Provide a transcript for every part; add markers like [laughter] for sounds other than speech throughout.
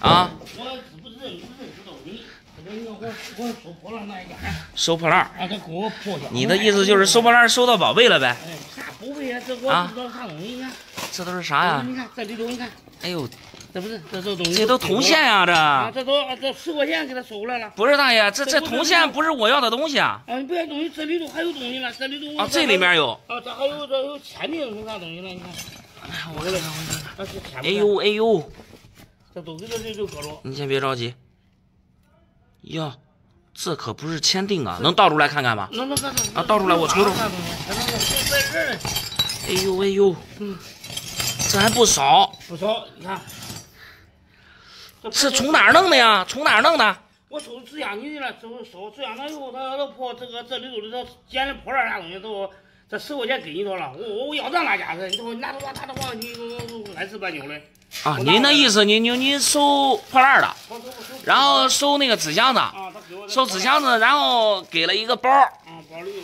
啊，我知不知认不认识到你？这个我我收破烂那收破烂。啊，给我破。你的意思就是收破烂收到宝贝了呗？哎，啥宝贝呀？这我啊不知道啥东西。这都是啥呀？你看这里头，你看，哎呦，这不是这这东西。这都铜线呀、啊，这这都这十块钱给他收来了。不是大爷，这这铜线不是我要的东西啊！啊，你别东西，这里头还有东西呢，这里头啊，这里面有。啊，这还有这有签名是啥东西呢？你看，我看看，哎，呦哎呦，你先别着急。哟，这可不是签订啊，能倒出来看看吗？能能看看啊倒出来我瞅瞅哎呦哎呦，嗯，这还不少，不少，你看。是从哪儿弄的呀？从哪儿弄的？我收纸箱去了，收收纸箱了以后，他他破这个这里头的这捡的破烂啥东西都，这十块钱给你多了，我我要账那家去？你说拿着吧，拿着吧，你我我爱吃半牛的。啊，您的意思，您您您收破烂的，然后收那个纸箱子，收纸箱子，然后给了一个包，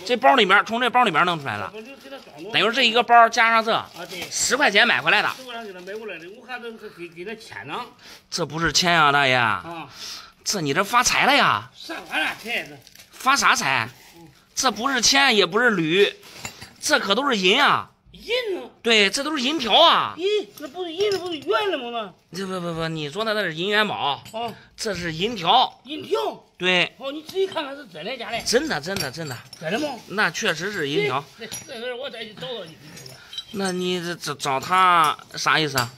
这包里面从这包里面弄出来了，我就给他装着。等于这一个包加上这十块钱买回来的，这不是钱呀，大爷，啊，这你这发财了呀？发啥财？这不是钱，也不是铝，这可都是银啊！银呢？对，这都是银条啊！银那不是银，那不是圆的吗？这不不不，你说的那是银元宝，那啊，这是银条。银条。对，哦，你仔细看看是真的假的？真的真的真的，真的吗？那确实是银条。这这事儿我再去找找去。那你这找找他啥意思啊？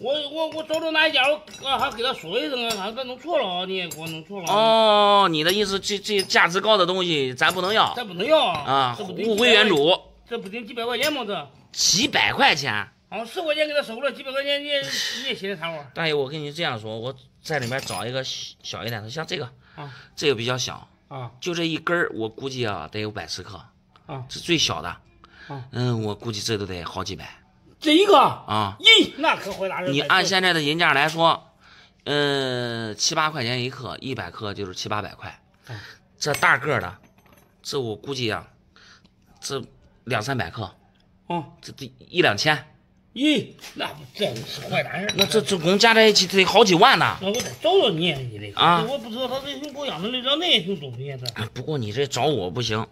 我我我找到哪一家，我啊还给他说一声啊，他他弄错了啊，你也给我弄错了。，哦，你的意思这这价值高的东西咱不能要咱不能要啊，物归原，主，这不得几百块钱吗？这几百块钱。哦，四块钱给他收了，几百块钱你也你也心里掺和大爷，我跟你这样说，我在里面找一个小小一点的，像这个，啊这个比较小，啊就这一根儿，我估计啊得有百十克，啊！是最小的。啊嗯，我估计这都得好几百这一个，啊。咦，那可回答是。你按现在的银价来说，呃，七八块钱一克，一百克就是七八百块嗯。这大个的，这我估计啊，这两三百克，啊，这得一两千，咦，那不真是坏大事。那这这共加在一起得好几万呢。那我得找找你，你得啊我不知道他这种各样的那叫那种东西呀，这不过你这找我不行，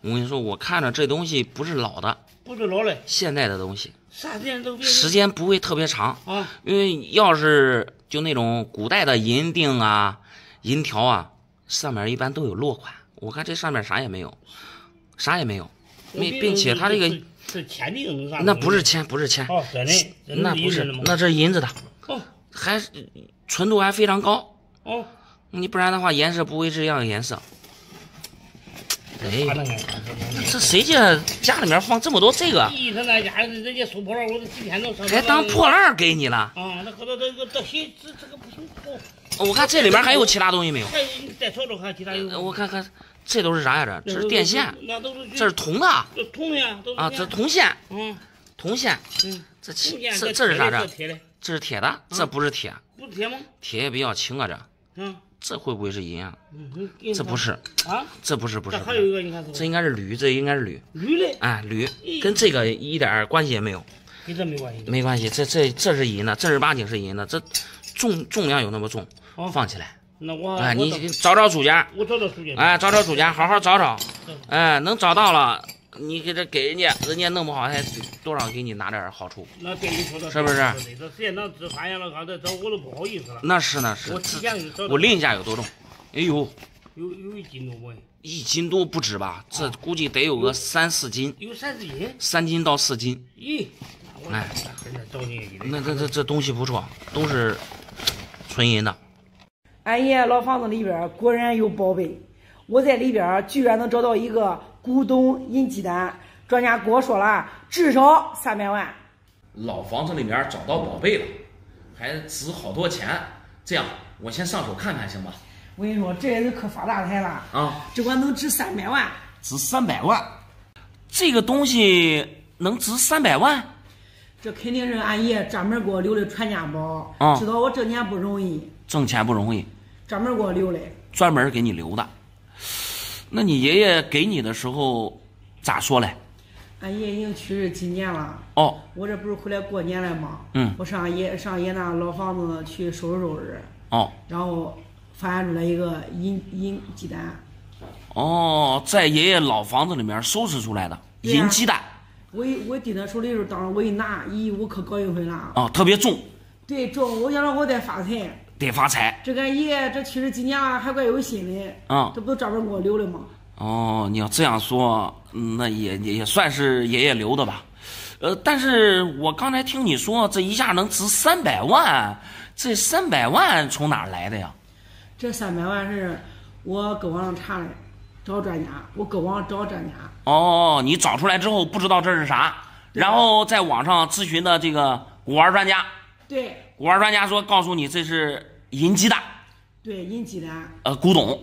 我跟你说，我看着这东西不是老的，不是老嘞，现代的东西，啥人都别时间不会特别长。啊，因为要是就那种古代的银锭啊、银条啊，上面一般都有落款。我看这上面啥也没有，啥也没有，并并且它这个是？那不是钱，不是钱，哦，真的，真的那不是那这是银子的，哦还是纯度还非常高。哦，你不然的话，颜色不会这样的颜色。哎这谁家家里面放这么多这个，咦，他那家人家收破烂，我这几天都上。还当破烂给你了？啊，那可能这个这些这这个不行，哦，我看这里面还有其他东西没有？还你再瞅瞅看其他有。呃我看看，这都是啥呀？这这是电线，那都是这是铜的啊，这铜的呀，啊这铜线，嗯铜线，嗯，这这这是啥这？这是铁的，这不是铁，不是铁吗？铁也比较轻啊，这嗯这会不会是银啊？嗯，这不是，啊，这不是，不是，这还有一，个你看是这应该是铝，这应该是铝，铝的，哎，铝跟这个一点关系也没有，跟这没关系。没关系，这这这是银的，正儿八经是银的，这重重量有那么重哦，放起来，那我哎，你找找主家，我找找主家。哎，找找主家，好好找找嗯，哎，能找到了，你给这给人家，人家弄不好还多少给你拿点儿好处，那对你说的是不是这发现了，刚才找我都不好意思了。那是那是我，提前我另一家有多重？哎呦，有有一斤多不？一斤多不止吧？这估计得有个三四斤，有三四斤。三斤到四斤。咦，我哎那这这这东西不错，都是纯银的。俺爷老房子里边果然有宝贝，我在里边居然能找到一个古董银鸡蛋，专家跟我说了，至少三百万。老房子里面找到宝贝了，还值好多钱。这样，我先上手看看，行吧？我跟你说，这也是可发大财了，啊，这管能值三百万。值三百万，这个东西能值三百万？这肯定是俺爷专门给我留的传家宝，啊知道我挣钱不容易，挣钱不容易，专门给我留的。专门给你留的。那你爷爷给你的时候咋说嘞？俺爷已经去世几年了，哦，我这不是回来过年了吗？嗯我上爷上爷那老房子去收拾收拾，哦然后发现出来一个银银鸡蛋，哦，在爷爷老房子里面收拾出来的银鸡蛋我一我递他手里的时候，当时我一拿，咦，我可高兴坏了。哦，特别重，对，重，我想着我得发财。得发财这个爷这七十几年了，还怪有心的，啊。这不都专门给我留的吗？哦，你要这样说，嗯那也也也算是爷爷留的吧。呃，但是我刚才听你说这一下能值三百万，这三百万从哪儿来的呀？这三百万是我搁网上查的，找专家，我搁网上找专家。哦，你找出来之后不知道这是啥，然后在网上咨询的这个古玩专家，对古玩专家说告诉你这是银鸡蛋，对，银鸡蛋呃，古董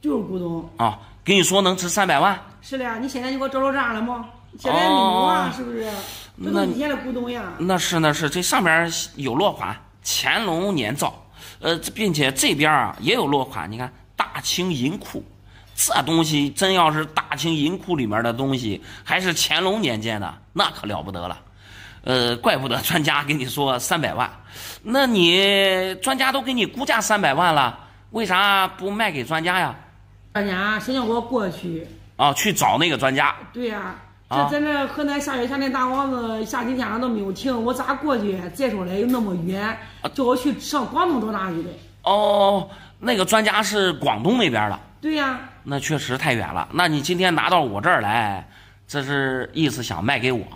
就是古董。啊，跟你说能值三百万。是的，你现在你给我找着账了吗？现在没有啊，哦是不是？这那都以前的古董呀。那是那是，这上面有落款，乾隆年造，呃，并且这边啊也有落款，你看大清银库，这东西真要是大清银库里面的东西，还是乾隆年间的，那可了不得了。呃，怪不得专家给你说三百万，那你专家都给你估价三百万了，为啥不卖给专家呀？专家先叫我过去。啊，去找那个专家，对呀、啊这咱这河南下雪下那大王子下几天了都没有停，我咋过去？再说了又那么远，叫我去上广东找哪去的？哦，那个专家是广东那边的。对呀、那确实太远了。那你今天拿到我这儿来，这是意思想卖给我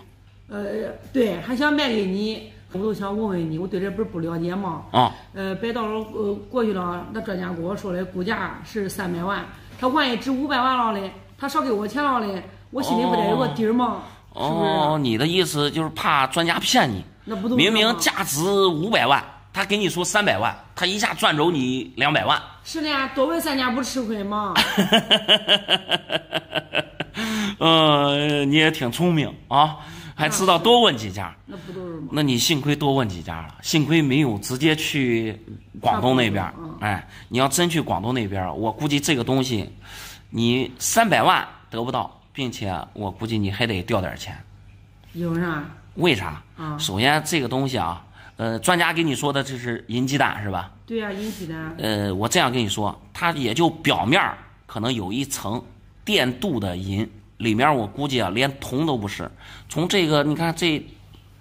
呃，对，还想卖给你，我都想问问你，我对这不是不了解吗？啊？呃，别到时候呃过去了，那专家跟我说的估价是三百万，他万一值五百万了嘞，他少给我钱了嘞，我心里不得有个底儿吗？是不是？哦，你的意思就是怕专家骗你，那不都明明价值五百万，他给你说三百万，他一下赚走你两百万。是的呀，多问三家不吃亏吗？[laughs] [laughs] 呃，你也挺聪明啊，还知道多问几家。那不都是吗？那你幸亏多问几家了，幸亏没有直接去广东那边哎，你要真去广东那边，我估计这个东西，你三百万得不到，并且我估计你还得掉点钱。有啥？为啥？啊首先这个东西啊，呃，专家给你说的这是银鸡蛋是吧？对呀、银鸡蛋。呃，我这样跟你说，它也就表面可能有一层电镀的银，里面我估计啊，连铜都不是。从这个你看这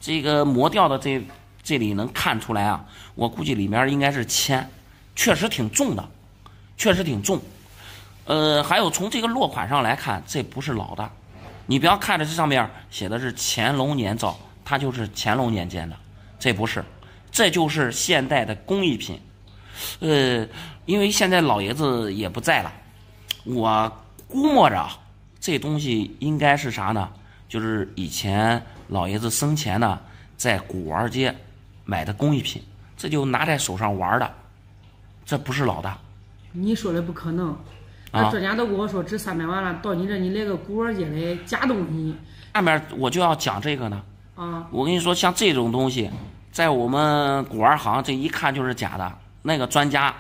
这个磨掉的这这里能看出来啊，我估计里面应该是铅，确实挺重的，确实挺重。呃，还有从这个落款上来看，这不是老的，你不要看着这上面写的是乾隆年造，它就是乾隆年间的，这不是，这就是现代的工艺品。呃，因为现在老爷子也不在了，我估摸着啊，这东西应该是啥呢？就是以前老爷子生前呢，在古玩街买的工艺品，这就拿在手上玩的，这不是老大。你说的不可能，啊那专家都跟我说值三百万了，到你这你来个古玩街的假东西下面我就要讲这个呢。啊！我跟你说，像这种东西，在我们古玩行这一看就是假的。那个专家，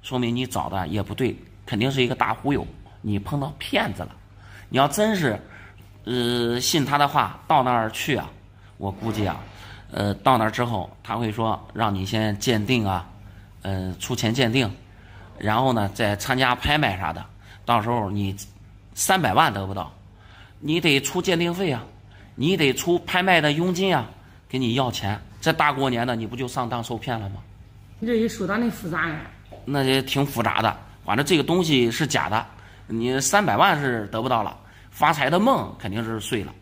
说明你找的也不对，肯定是一个大忽悠，你碰到骗子了。你要真是，呃，信他的话，到那儿去啊，我估计啊，呃，到那儿之后，他会说让你先鉴定啊，呃，出钱鉴定，然后呢再参加拍卖啥的，到时候你三百万得不到，你得出鉴定费啊，你得出拍卖的佣金啊，给你要钱。这大过年的，你不就上当受骗了吗？你这一说咋那复杂呀？那也挺复杂的。反正这个东西是假的，你三百万是得不到了，发财的梦肯定是碎了。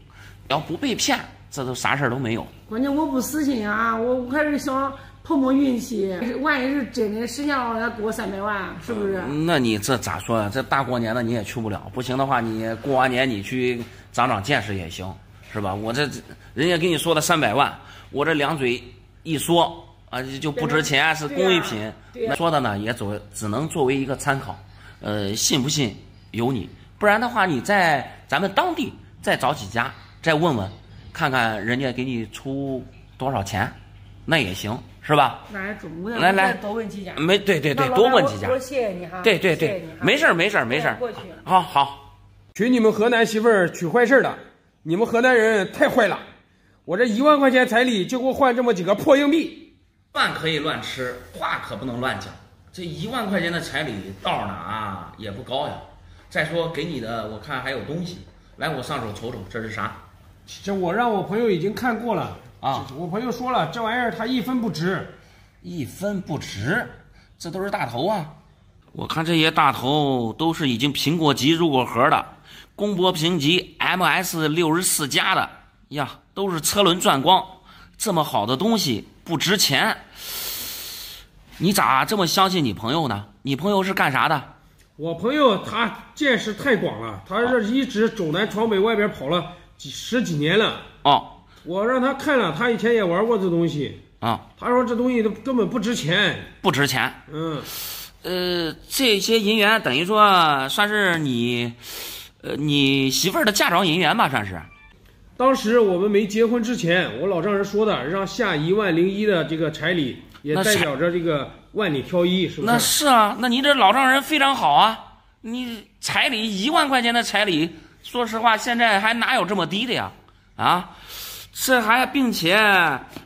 要不被骗，这都啥事儿都没有。关键我不死心啊，我我还是想碰碰运气，万一是真的实现了，再给我三百万，是不是？那你这咋说呀？这大过年的你也去不了，不行的话，你过完年你去长长见识也行，是吧？我这人家跟你说的三百万，我这两嘴一说啊，就不值钱，是工艺品。说的呢，也作只能作为一个参考，呃，信不信由你。不然的话，你在咱们当地再找几家，再问问，看看人家给你出多少钱，那也行，是吧？那也中，来来多问几家。没对对对，多问几家我我。谢谢你哈。对对对谢谢你，哈没事儿没事儿没事儿过去。好好。娶你们河南媳妇儿娶坏事儿了，你们河南人太坏了！我这一万块钱彩礼就给我换这么几个破硬币。饭可以乱吃，话可不能乱讲。这一万块钱的彩礼到哪啊也不高呀。再说给你的，我看还有东西。来，我上手瞅瞅，这是啥？这我让我朋友已经看过了啊，我朋友说了，这玩意儿它一分不值，一分不值，这都是大头啊。我看这些大头都是已经苹果级入过盒的，公博评级 MS 六十四加的呀，都是车轮转光，这么好的东西不值钱。你咋这么相信你朋友呢？你朋友是干啥的？我朋友他见识太广了，他这一直走南闯北，外边跑了几十几年了。哦，我让他看了，他以前也玩过这东西啊。他说这东西都根本不值钱，不值钱。嗯，呃，这些银元等于说算是你，呃，你媳妇儿的嫁妆银元吧，算是。当时我们没结婚之前，我老丈人说的，让下一万零一的这个彩礼，也代表着这个万里挑一，是不是？那是啊，那你这老丈人非常好啊！你彩礼一万块钱的彩礼，说实话，现在还哪有这么低的呀？啊，这还并且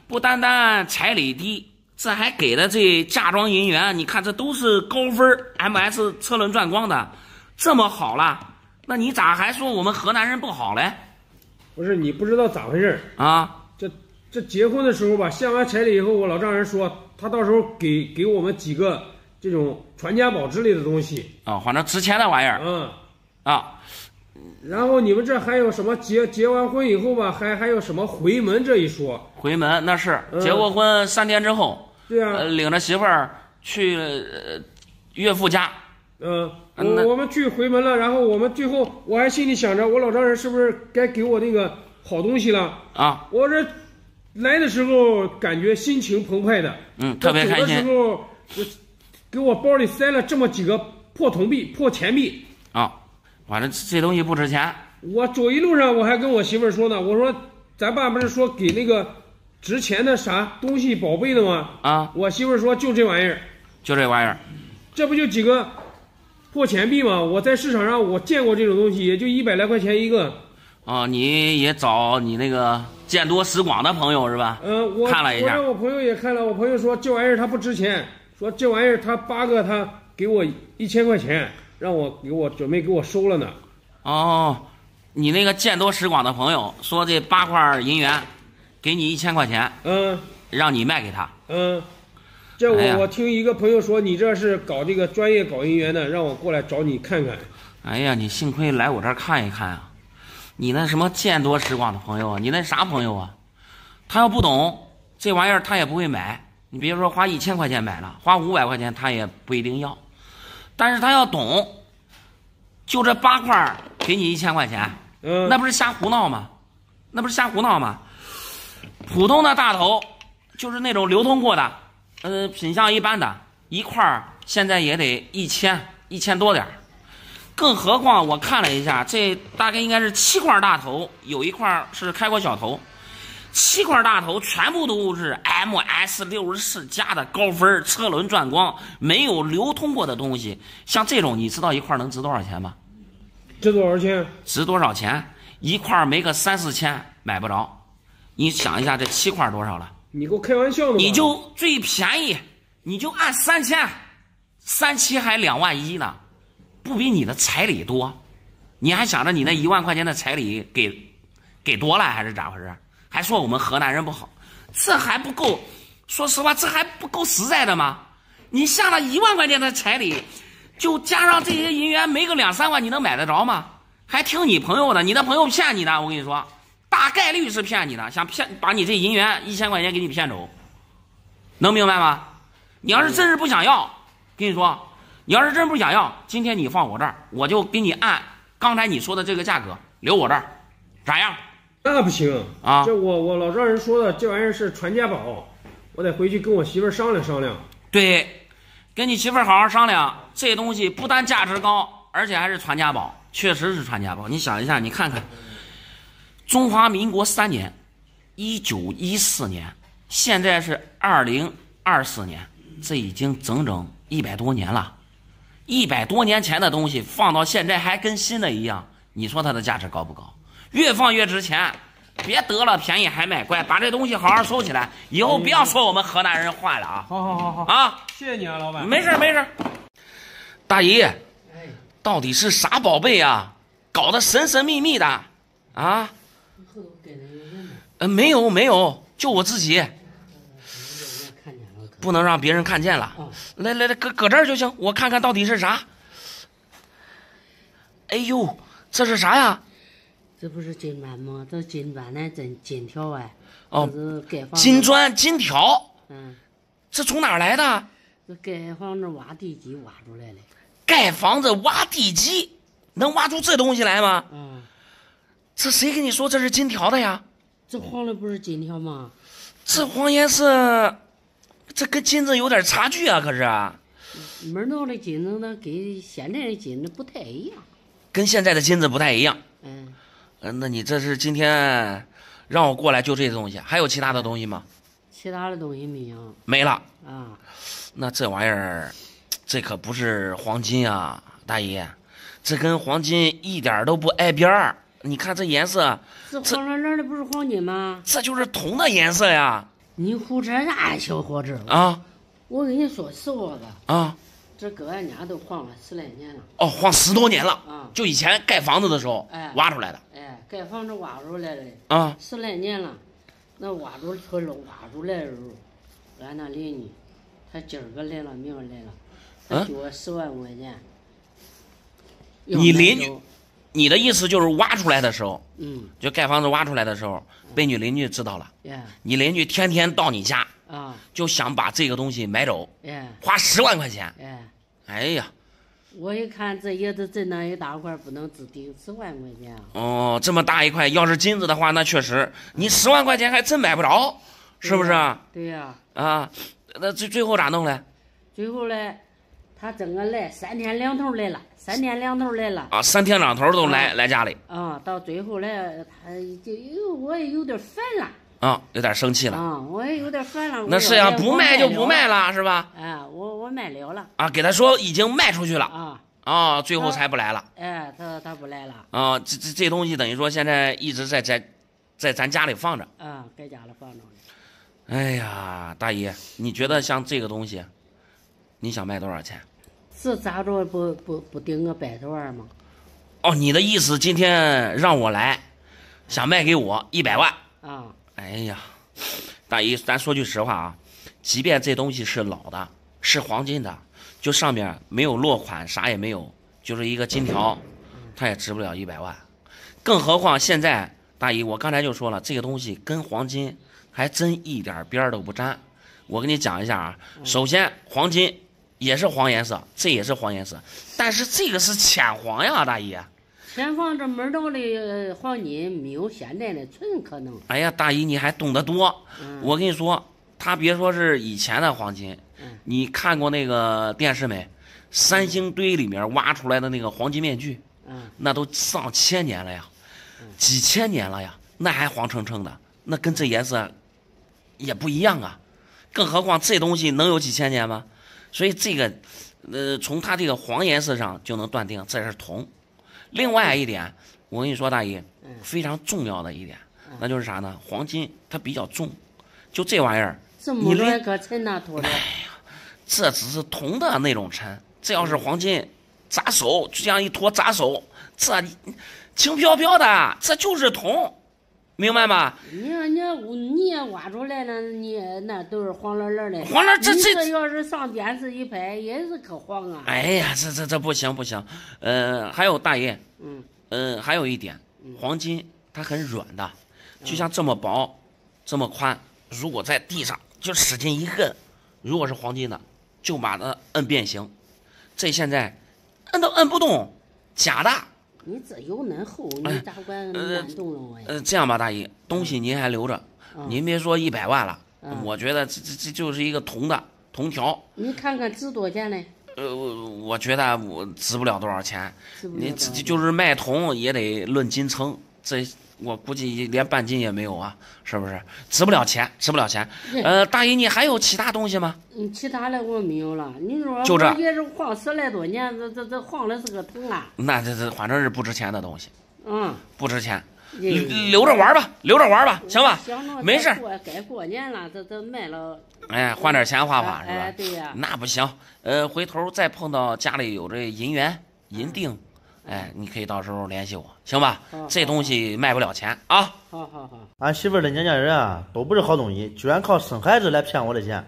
不单单彩礼低，这还给的这嫁妆银元，你看这都是高分 MS 车轮转光的，这么好了，那你咋还说我们河南人不好嘞？不是你不知道咋回事啊？这这结婚的时候吧，献完彩礼以后，我老丈人说，他到时候给给我们几个这种传家宝之类的东西。啊，反正值钱的玩意儿。嗯，啊，然后你们这还有什么结结完婚以后吧，还还有什么回门这一说？回门那是。结过婚三天之后，对啊，领着媳妇儿去呃岳父家。嗯，我我们去回门了，然后我们最后我还心里想着，我老丈人是不是该给我那个好东西了？啊？我这来的时候感觉心情澎湃的，嗯，特别开心。走的时候给我包里塞了这么几个破铜币、破钱币啊，反正这东西不值钱。我走一路上我还跟我媳妇儿说呢，我说咱爸不是说给那个值钱的啥东西宝贝的吗？啊，我媳妇儿说就这玩意儿，就这玩意儿，这不就几个。破钱币吗，我在市场上我见过这种东西，也就一百来块钱一个。哦，你也找你那个见多识广的朋友是吧？嗯，我看了一下，我让我朋友也看了，我朋友说这玩意儿它不值钱，说这玩意儿他八个他给我一千块钱，让我给我准备给我收了呢。哦，你那个见多识广的朋友说这八块银元，给你一千块钱，嗯，让你卖给他，嗯。这我我听一个朋友说，你这是搞这个专业搞银元的，让我过来找你看看。哎呀，你幸亏来我这儿看一看啊！你那什么见多识广的朋友啊，你那啥朋友啊？他要不懂这玩意儿，他也不会买。你别说花一千块钱买了，花五百块钱他也不一定要。但是他要懂，就这八块给你一千块钱，嗯，那不是瞎胡闹吗？那不是瞎胡闹吗？普通的大头就是那种流通过的。呃，品相一般的，一块儿现在也得一千一千多点儿，更何况我看了一下，这大概应该是七块大头，有一块是开过小头，七块大头全部都是 MS 六十四加的高分车轮转光，没有流通过的东西。像这种，你知道一块能值多少钱吗？值多少钱？值多少钱？一块没个三四千买不着。你想一下，这七块多少了？你给我开玩笑呢？你就最便宜，你就按三千，三七还两万一呢，不比你的彩礼多？你还想着你那一万块钱的彩礼给给多了还是咋回事？还说我们河南人不好，这还不够？说实话，这还不够实在的吗？你下了一万块钱的彩礼，就加上这些银元，没个两三万，你能买得着吗？还听你朋友的？你的朋友骗你的，我跟你说。大概率是骗你的，想骗把你这银元一千块钱给你骗走，能明白吗？你要是真是不想要，跟你说，你要是真不想要，今天你放我这儿，我就给你按刚才你说的这个价格留我这儿，咋样？那不行啊！这我我老丈人说的，这玩意儿是传家宝，我得回去跟我媳妇儿商量商量。对，跟你媳妇儿好好商量，这东西不但价值高，而且还是传家宝，确实是传家宝。你想一下，你看看。中华民国三年，一九一四年，现在是二零二四年，这已经整整一百多年了。一百多年前的东西放到现在还跟新的一样，你说它的价值高不高？越放越值钱。别得了便宜还卖乖，把这东西好好收起来，以后不要说我们河南人坏了啊！好好好好，啊，谢谢你啊，老板。没事没事。大姨，到底是啥宝贝啊？搞得神神秘秘的啊？后头给人有人吗？呃，没有没有，就我自己，不能让别人看见了。啊，来来来，搁搁这儿就行，我看看到底是啥。哎呦，这是啥呀？这不是金砖吗？这金砖呢，真金条哎。哦金。砖金条，嗯，这从哪儿来的？这盖房子挖地基挖出来的。盖房子挖地基，能挖出这东西来吗？嗯，这谁跟你说这是金条的呀？这黄的不是金条吗？这黄颜色，这跟金子有点差距啊，可是门道的金子呢，跟现在的金子不太一样。跟现在的金子不太一样。嗯，嗯、那你这是今天让我过来就这些东西，还有其他的东西吗？其他的东西没有没了。啊。那这玩意儿，这可不是黄金啊，大姨，这跟黄金一点都不挨边儿。你看这颜色，这黄亮亮的不是黄金吗？这就是铜的颜色呀！你胡扯啥呀，小伙子？啊我跟你说实话吧，啊这搁俺家都晃了十来年了。哦，晃十多年了，啊，就以前盖房子的时候哎挖出来的哎，盖房子挖出来的，啊。十来年了。那挖出村了，挖出来的时候，俺那邻居，他今儿个来了，明儿来了，他嗯给我十万块钱。你邻居？你的意思就是挖出来的时候，嗯，就盖房子挖出来的时候，被你邻居知道了，哎你邻居天天到你家，啊。就想把这个东西买走，哎花十万块钱。哎，哎呀，我一看这叶子这那一大块，不能只顶十万块钱啊。哦，这么大一块，要是金子的话，那确实，你十万块钱还真买不着，是不是啊？对呀、啊，那最最后咋弄嘞？最后嘞，他整个来三天两头来了，三天两头来了。啊，三天两头都来、啊来家里啊，到最后来，他就有我也有点烦了啊，有点生气了。啊，我也有点烦了。那是呀、呀，不卖就不卖了。是吧？哎，我我卖了了啊，给他说已经卖出去了啊，啊，最后才不来了哎，他他不来了啊。这这这东西等于说现在一直在在在咱家里放着。啊，在家里放着呢。哎呀，大姨，你觉得像这个东西，你想卖多少钱？是咋着不不不顶个百十万吗？哦，你的意思今天让我来，想卖给我一百万？啊，哎呀，大姨，咱说句实话啊，即便这东西是老的，是黄金的，就上面没有落款，啥也没有，就是一个金条，它也值不了一百万。更何况现在，大姨，我刚才就说了，这个东西跟黄金还真一点边儿都不沾。我跟你讲一下啊，首先黄金也是黄颜色，这也是黄颜色，但是这个是浅黄呀，大姨。前方这门道的呃黄金没有现在的纯可能。哎呀，大姨你还懂得多。嗯我跟你说，他别说是以前的黄金，嗯你看过那个电视没？三星堆里面挖出来的那个黄金面具，嗯，那都上千年了呀，几千年了呀，那还黄澄澄的，那跟这颜色也不一样啊。更何况这东西能有几千年吗？所以这个，呃，从它这个黄颜色上就能断定这是铜。另外一点，我跟你说，大姨，非常重要的一点，那就是啥呢？黄金它比较重，就这玩意儿，这么你连乱可沉呐，拖着。这只是铜的那种沉，这要是黄金，砸手就这样一坨砸手，这轻飘飘的，这就是铜，明白吗？你看你你也挖出来了，你那都是黄蓝蓝的。黄蓝这这这要是上电视一拍，也是可黄啊。哎呀，这这这不行不行，呃，还有大爷，嗯，呃，还有一点，黄金它很软的，就像这么薄，这么宽，如果在地上就使劲一摁，如果是黄金的，就把它摁变形，这现在摁都摁不动，假的。你这有恁厚，你咋管呃乱动了我呀？呃，这样吧，大姨，东西您还留着，嗯。您别说一百万了，嗯。我觉得这这这就是一个铜的铜条，你看看值多少钱嘞？呃，我我觉得我值不了多少钱，你就是卖铜也得论斤称，这我估计连半斤也没有啊，是不是？值不了钱，值不了钱。呃，大姨，你还有其他东西吗？嗯，其他的我没有了。你说就这也是晃十来多年，这这这晃的是个铜啊。那这这反正是不值钱的东西，嗯，不值钱。留着玩吧，留着玩吧，行吧？没事儿。过该过年了，这这卖了。哎，换点钱花花是吧？哎，对呀。那不行，呃，回头再碰到家里有这银元、银锭，哎，你可以到时候联系我，行吧？这东西卖不了钱啊。好好好。俺媳妇儿的娘家人啊，都不是好东西，居然靠生孩子来骗我的钱。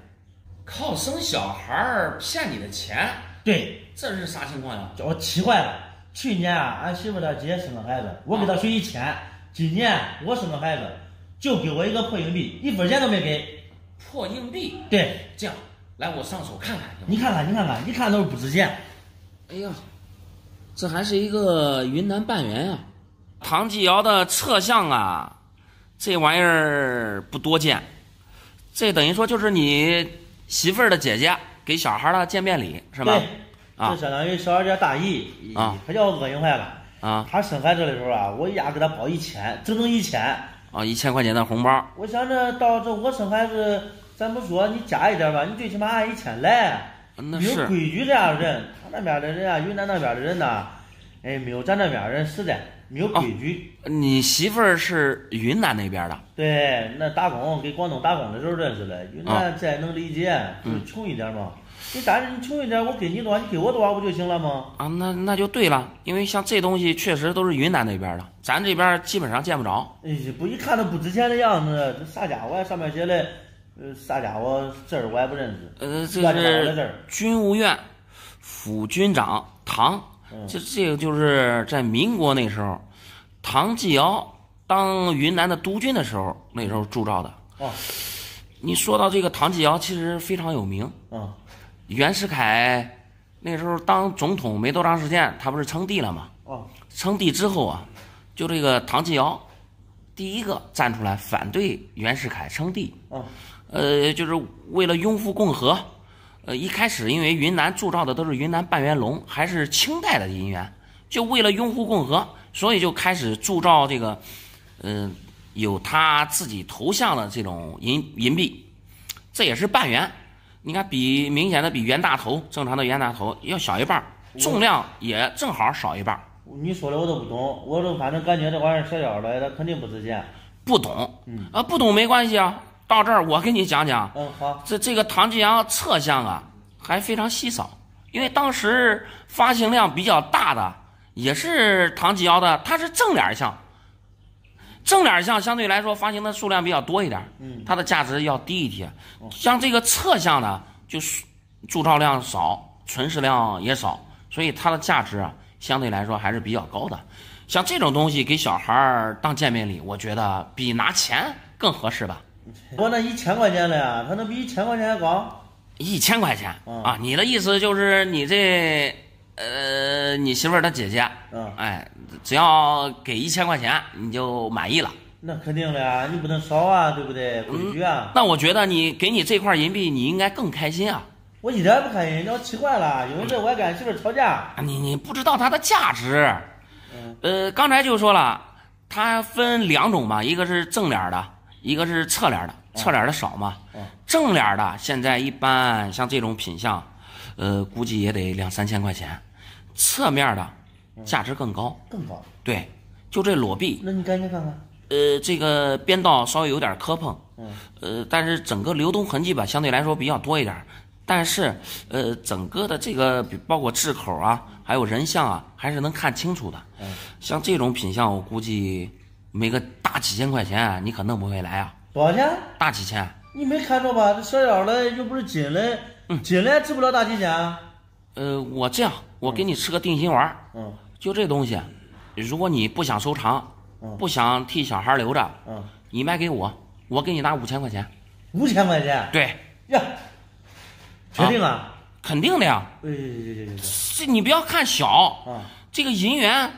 靠生小孩儿骗你的钱？对，这是啥情况呀？叫我气坏了。去年啊，俺媳妇她姐生了孩子，我给她随一千。今年我生个孩子，就给我一个破硬币，一分钱都没给。破硬币？对，这样，来我上手看看。你看看，你看看，一看都是不值钱。哎呀，这还是一个云南半圆啊，唐继尧的侧像啊，这玩意儿不多见。这等于说就是你媳妇儿的姐姐给小孩的见面礼是吧？对。这相当于小孩家大姨啊，他叫恶心坏了啊。他生孩子的时候啊，我一家给他包一千，整整一千啊，一千块钱的红包。我想着到这我生孩子，咱不说你加一点吧，你最起码按一千来。没有规矩这样人，他那边的人啊，云南那边的人呐，哎，没有咱这边人实在，没有规矩。你媳妇儿是云南那边的？对，那打工给广东打工的时候认识的，云南再能理解，就是穷一点嘛。你但是你穷一点，我给你多少，你给我多少不就行了吗？啊，那那就对了，因为像这东西确实都是云南那边的，咱这边基本上见不着。哎，不一看都不值钱的样子，这啥家伙？上面写的，呃，啥家伙字儿我也不认识。呃，这是军务院副军长唐，这这个就是在民国那时候，唐继尧当云南的督军的时候，那时候铸造的。哦，你说到这个唐继尧，其实非常有名。嗯。袁世凯那时候当总统没多长时间，他不是称帝了吗？哦，称帝之后啊，就这个唐继尧，第一个站出来反对袁世凯称帝。哦，呃，就是为了拥护共和。呃，一开始因为云南铸造的都是云南半圆龙，还是清代的银元，就为了拥护共和，所以就开始铸造这个，嗯，有他自己头像的这种银银币，这也是半圆。你看，比明显的比袁大头正常的袁大头要小一半，重量也正好少一半。你说的我都不懂，我都反正感觉这玩意儿小小的，它肯定不值钱。不懂，啊，不懂没关系啊。到这儿我给你讲讲。嗯，好。这这个唐继阳侧像啊，还非常稀少，因为当时发行量比较大的也是唐继尧的，它是正脸像。正脸像相对来说发行的数量比较多一点，嗯，它的价值要低一些。像这个侧像呢，就是铸造量少，存世量也少，所以它的价值啊相对来说还是比较高的。像这种东西给小孩当见面礼，我觉得比拿钱更合适吧。我那一千块钱的呀，它能比一千块钱还高？一千块钱啊？你的意思就是你这？呃，你媳妇儿她姐姐，嗯，哎，只要给一千块钱，你就满意了。那肯定的呀，你不能少啊，对不对？规矩啊。那我觉得你给你这块银币，你应该更开心啊。我一点也不开心，让我奇怪了。因为这我还跟俺媳妇儿吵架。你你不知道它的价值。嗯。呃，刚才就说了，它分两种嘛，一个是正脸的，一个是侧脸的。侧脸的少嘛。嗯。正脸的现在一般像这种品相。呃，估计也得两三千块钱，侧面的价值更高，更高。对，就这裸币。那你赶紧看看。呃，这个边道稍微有点磕碰，嗯，呃，但是整个流动痕迹吧，相对来说比较多一点。但是，呃，整个的这个包括制口啊，还有人像啊，还是能看清楚的。嗯，像这种品相，我估计没个大几千块钱，你可弄不回来啊。多少钱？大几千。你没看着吧？这小腰的又不是金的。金的值不了大几千。呃，我这样，我给你吃个定心丸。嗯。就这东西，如果你不想收藏，嗯，不想替小孩留着，嗯，你卖给我，我给你拿五千块钱。五千块钱？对。呀。确定啊？肯定的呀。哎哎哎这你不要看小。啊。这个银元，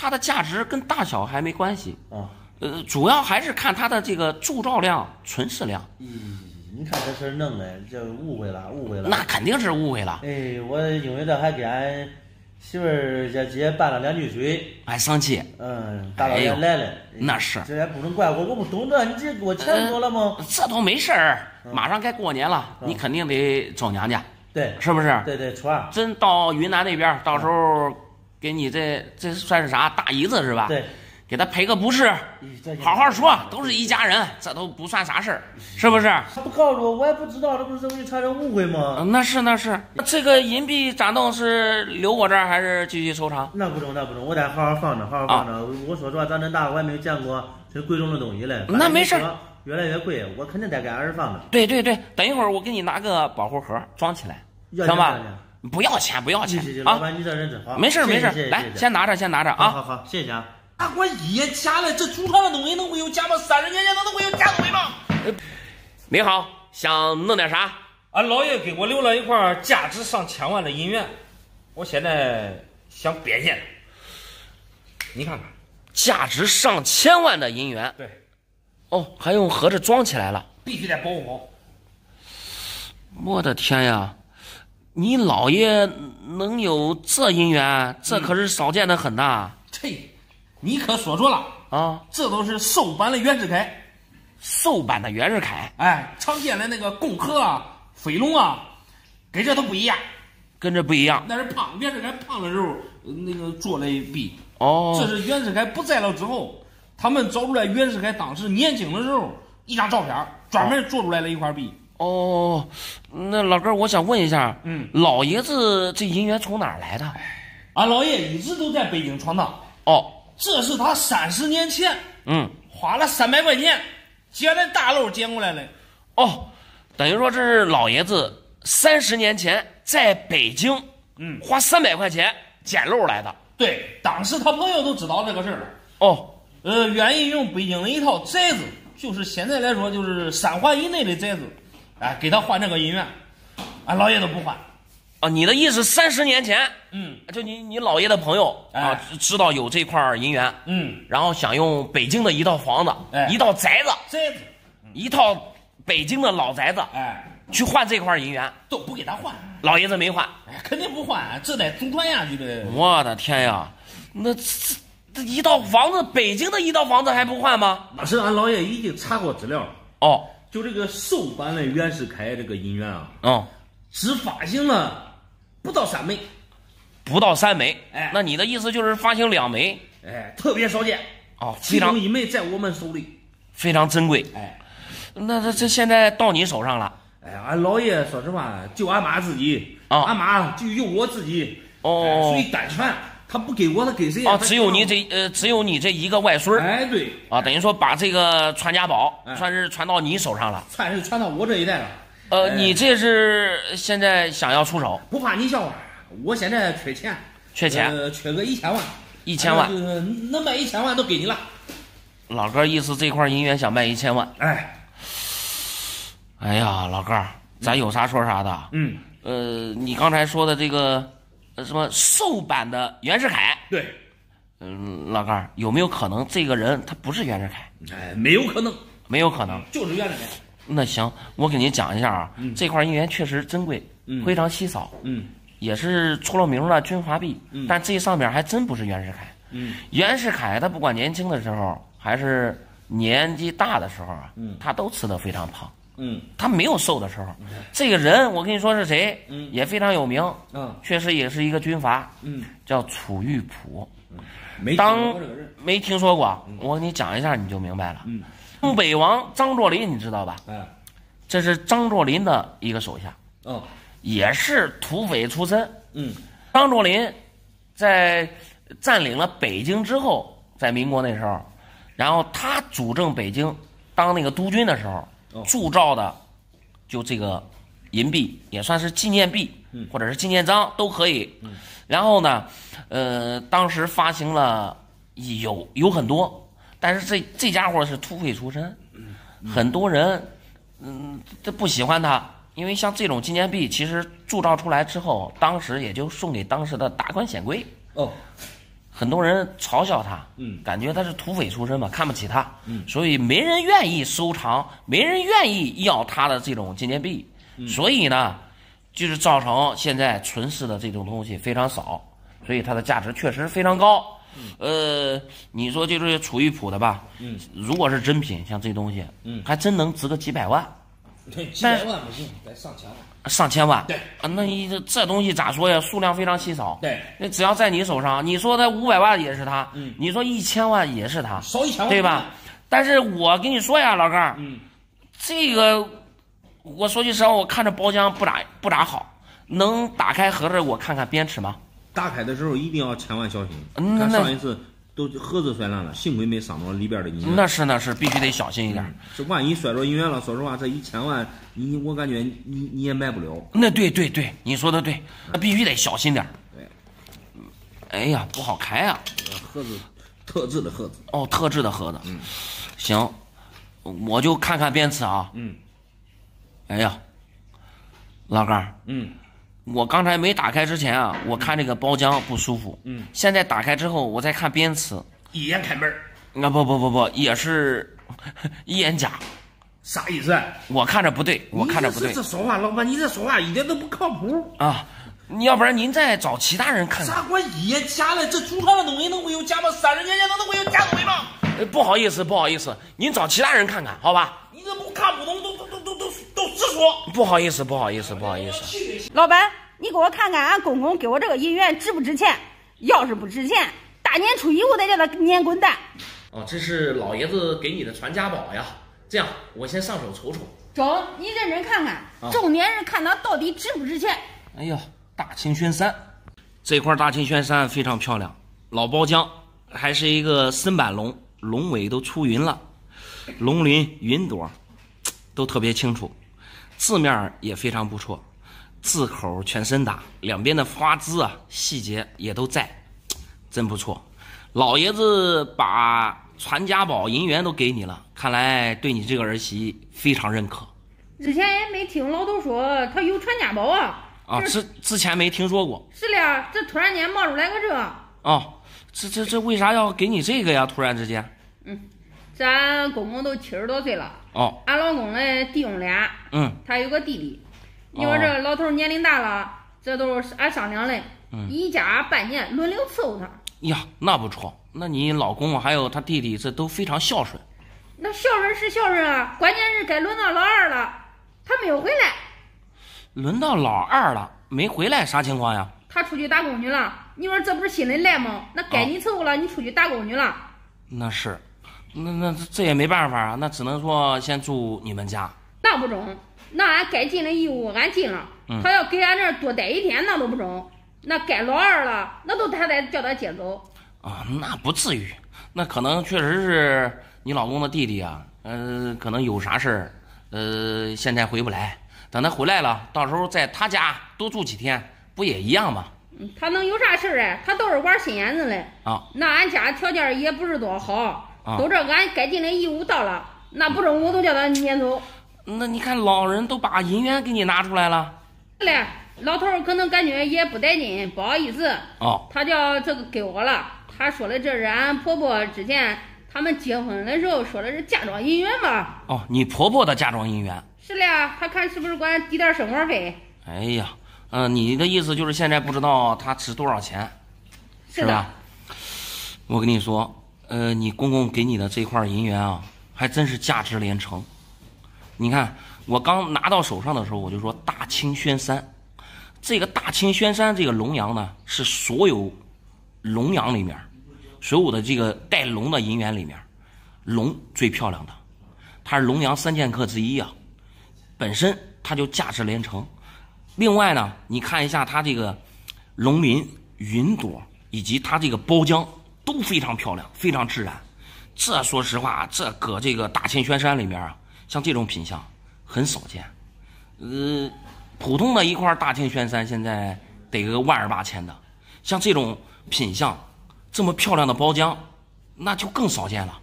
它的价值跟大小还没关系。啊。呃，主要还是看它的这个铸造量、存世量。嗯。你看这事弄的，这误会了，误会了。那肯定是误会了。哎，我因为这还给俺媳妇儿家姐拌了两句嘴，俺生气。嗯，大老爷来了，那是。这也不能怪我，我不懂这，你这给我钱多了吗？这都没事儿，马上该过年了，你肯定得找娘家。对，是不是？对对，初二。真到云南那边，到时候给你这这算是啥大姨子是吧？对。给他赔个不是，好好说，都是一家人，这都不算啥事儿，是不是？他不告诉我，我也不知道，这不是容易产生误会吗？嗯，那是那是。这个银币展动是留我这儿还是继续收藏？那不中，那不中，我得好好放着，好好放着。我说实话，咱这大我也没见过这贵重的东西嘞。那没事越来越贵，我肯定得给儿子放着。对对对，等一会儿我给你拿个保护盒装起来，要行吧？不要钱，不要钱行行行，老啊！板，你这人真好。没事儿没事来先拿着，先拿着啊。好好好，谢谢啊。那我爷家了，这祖传的东西能会有假吗？三十年前它能会有假东西吗？你好，想弄点啥？俺姥爷给我留了一块价值上千万的银元，我现在想变现。你看看，价值上千万的银元，对，哦，还用盒子装起来了。必须得保护好。我的天呀，你姥爷能有这姻缘，这可是少见的很呐！嘿，你可说着了，啊，这都是瘦版的袁世凯。瘦版的袁世凯哎，常见的那个共和啊、飞龙啊，跟这都不一样。跟这不一样那是胖袁世凯胖的时候呃那个做的币，哦。这是袁世凯不在了之后，他们找出来袁世凯当时年轻的时候一张照片，专门做出来了一块币。哦，那老哥，我想问一下，嗯，老爷子这银元从哪儿来的？俺老爷一直都在北京闯荡，哦，这是他三十年前嗯，花了三百块钱捡的大漏捡过来的。哦，等于说这是老爷子三十年前在北京，嗯。花三百块钱捡漏来的。对，当时他朋友都知道这个事儿了，哦，呃，愿意用北京的一套宅子，就是现在来说就是三环以内的宅子，哎，给他换这个银元，俺老爷都不换。啊，你的意思三十年前，嗯就你你姥爷的朋友啊哎，知道有这块银元，嗯，然后想用北京的一套房子、哎一套宅子、宅子，一套北京的老宅子哎，去换这块银元，都不给他换，老爷子没换。哎，肯定不换，这得祖传下去的。我的天呀，那这这一套房子，北京的一套房子还不换吗？那是俺姥爷已经查过资料了，哦，就这个寿版的袁世凯这个银元啊，嗯，只发行了不到三枚，不到三枚。哎那你的意思就是发行两枚？哎，特别少见，哦，非常其中一枚在我们手里。非常珍贵。哎，那这这现在到你手上了。哎呀，俺姥爷说实话，就俺妈自己，啊俺妈就用我自己，哦哎属于单传，他不给我，他给谁啊，只有你这呃，只有你这一个外孙儿哎，对，啊，等于说把这个传家宝哎算是传到你手上了。算是传到我这一代了。呃，哎你这是现在想要出手，不怕你笑话，我现在缺钱，缺钱呃，缺个一千万，一千万。呃能卖一千万都给你了。老哥意思这块银元想卖一千万。哎，哎呀，老哥儿，咱有啥说啥的。嗯，呃，你刚才说的这个呃什么瘦版的袁世凯，对，嗯，老哥儿有没有可能这个人他不是袁世凯？哎，没有可能，没有可能。就是袁世凯。那行，我给您讲一下啊，这块银元确实珍贵，嗯非常稀少，嗯也是出了名的军阀币，嗯但这上面还真不是袁世凯。嗯袁世凯他不管年轻的时候还是年纪大的时候啊，嗯他都吃的非常胖。嗯。他没有瘦的时候，这个人我跟你说是谁，嗯。也非常有名，嗯。确实也是一个军阀，嗯，叫楚玉璞。当。没听说过，我给你讲一下你就明白了。嗯，东北王张作霖你知道吧？哎，这是张作霖的一个手下，哦，也是土匪出身。嗯。张作霖在占领了北京之后，在民国那时候，然后他主政北京，当那个督军的时候，哦铸造的就这个银币，也算是纪念币，嗯或者是纪念章都可以。然后呢，呃，当时发行了有有很多，但是这这家伙是土匪出身，很多人嗯这不喜欢他。因为像这种纪念币，其实铸造出来之后，当时也就送给当时的达官显贵，哦，很多人嘲笑他，嗯。感觉他是土匪出身嘛，看不起他，嗯，所以没人愿意收藏，没人愿意要他的这种纪念币，所以呢，就是造成现在存世的这种东西非常少，所以它的价值确实非常高。呃，你说就是楚玉璞的吧，嗯，如果是真品，像这东西，嗯。还真能值个几百万，对，几百万不行，得上千万。上千万。对啊，那你这这东西咋说呀？数量非常稀少。对，那只要在你手上，你说他五百万也是他，嗯你说一千万也是他，少一千万，对吧？？但是我跟你说呀，老哥，嗯，这个我说句实话，我看着包浆不咋不咋好，能打开盒子我看看边尺吗？打开的时候一定要千万小心。嗯看那上一次都盒子摔烂了，幸亏没伤到里边的银元。那是那是，必须得小心一点。这万一摔着银元了，说实话，这一千万，你我感觉你你也买不了。那对对对，你说的对，那必须得小心点哎呀，不好开啊！盒子特制的盒子，哦，特制的盒子。嗯，行，我就看看边尺啊。嗯。哎呀，老哥儿，嗯，我刚才没打开之前啊，我看这个包浆不舒服。嗯。现在打开之后，我再看边瓷，一眼开门儿，啊不不不不，也是 [laughs] 一眼假。啥意思？我看着不对，我看着不对你这这说话，老板，你这说话一点都不靠谱。啊！你要不然您再找其他人看看。咋管一眼假了？这祖传的东西能会有假吗？三十年前它能会有假东西吗？呃不好意思，不好意思，您找其他人看看，好吧？你这不看不懂，都都都都都都直说。不好意思，不好意思，不好意思。老板，你给我看看俺公公给我这个银元值不值钱？要是不值钱，大年初一我得叫他撵滚蛋。哦，这是老爷子给你的传家宝呀。这样，我先上手瞅瞅。中，你认真看看，重点是看它到底值不值钱。哎呀，大清宣山，这块大清宣山非常漂亮，老包浆，还是一个深板龙，龙尾都出云了，龙鳞、云朵都特别清楚，字面也非常不错，字口全身打，两边的花枝啊细节也都在，真不错。老爷子把传家宝银元都给你了，看来对你这个儿媳非常认可之前也没听老头说他有传家宝啊。啊。之之前没听说过。是的，这突然间冒出来个这，哦，这这这为啥要给你这个呀？突然之间，咱公公都七十多岁了，哦，俺老公嘞弟兄俩，嗯，他有个弟弟。你说这老头年龄大了，这都是俺商量嘞，一家半年轮流伺候他。呀，那不错。那你老公还有他弟弟，这都非常孝顺。那孝顺是孝顺啊，关键是该轮到老二了，他没有回来，轮到老二了，没回来，啥情况呀？他出去打工去了。你说这不是心里赖吗？那该你伺候了，你出去打工去了。那是，那那这也没办法啊，那只能说先住你们家。那不中，那俺该尽的义务俺尽了。他要给俺这儿多待一天，那都不中。那该老二了，那都他得叫他接走。啊，那不至于，那可能确实是你老公的弟弟啊，呃，可能有啥事儿，呃，现在回不来，等他回来了，到时候在他家多住几天，不也一样吗？嗯他能有啥事儿哎？他都是玩心眼子嘞。啊，那俺家条件也不是多好，啊都这俺该尽的义务到了，那不中我都叫他撵走。那你看老人都把银元给你拿出来了，嘞，老头儿可能感觉也不带劲，不好意思，哦，他叫这个给我了。他说的这是俺婆婆之前他们结婚的时候说的是嫁妆银元吧？哦，你婆婆的嫁妆银元。是嘞，他看是不是管抵点生活费？哎呀，嗯、你的意思就是现在不知道它值多少钱，是的吧？我跟你说，呃，你公公给你的这块银元啊，还真是价值连城。你看，我刚拿到手上的时候，我就说大清轩山，这个大清轩山这个龙阳呢，是所有龙阳里面，所有的这个带龙的银元里面，龙最漂亮的，它是龙阳三剑客之一啊，本身它就价值连城。另外呢，你看一下它这个龙鳞、云朵以及它这个包浆都非常漂亮，非常自然。这说实话，这搁这个大清轩山里面啊，像这种品相很少见。呃，普通的一块大清轩山现在得个万儿八千的，像这种品相这么漂亮的包浆，那就更少见了，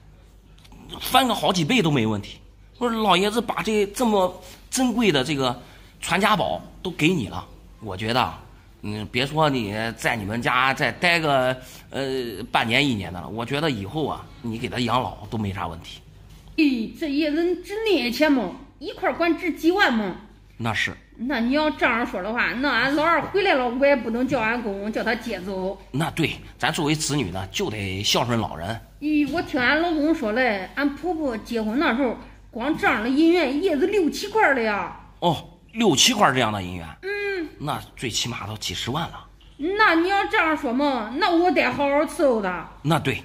翻个好几倍都没问题。我说老爷子把这这么珍贵的这个传家宝都给你了，我觉得，嗯，别说你在你们家再待个呃半年一年的了，我觉得以后啊，你给他养老都没啥问题。咦，这也能值那些钱吗？一块儿管值几万吗？那是，那你要这样说的话，那俺老二回来了，我也不能叫俺公公叫他接走。那对，咱作为子女呢，就得孝顺老人。咦，我听俺老公说嘞，俺婆婆结婚那时候光这样的银元也是六七块的呀。哦，六七块这样的银元，嗯，那最起码都几十万了。那你要这样说嘛，那我得好好伺候他。那对，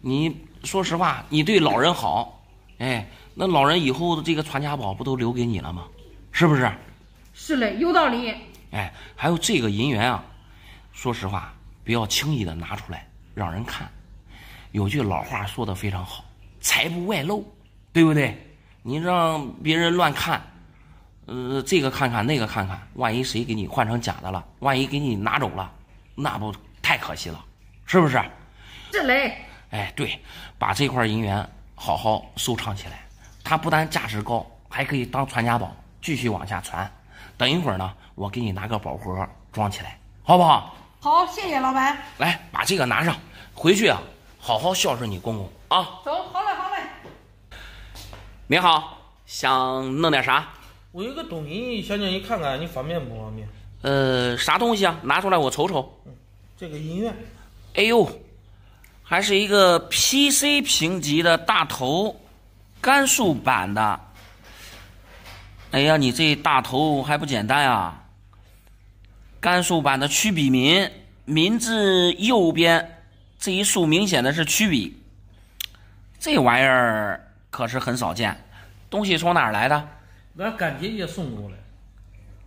你说实话，你对老人好，[laughs] 哎，那老人以后的这个传家宝不都留给你了吗？是不是？是嘞，有道理。哎，还有这个银元啊，说实话，不要轻易的拿出来让人看。有句老话说的非常好，财不外露，对不对？你让别人乱看，呃，这个看看那个看看，万一谁给你换成假的了，万一给你拿走了，那不太可惜了，是不是？是嘞。哎，对，把这块银元好好收藏起来，它不但价值高，还可以当传家宝，继续往下传。等一会儿呢，我给你拿个宝盒装起来，好不好？好，谢谢老板。来，把这个拿上，回去啊，好好孝顺你公公啊。走，好嘞，好嘞。你好，想弄点啥？我有个东西想让你看看，你方便不方便？呃，啥东西啊？拿出来我瞅瞅。这个音乐，哎呦，还是一个 PC 评级的大头，甘肃版的。哎呀，你这大头还不简单啊！甘肃版的曲笔民，民字右边这一竖明显的是曲笔，这玩意儿可是很少见。东西从哪儿来的？俺干姐姐送给我的。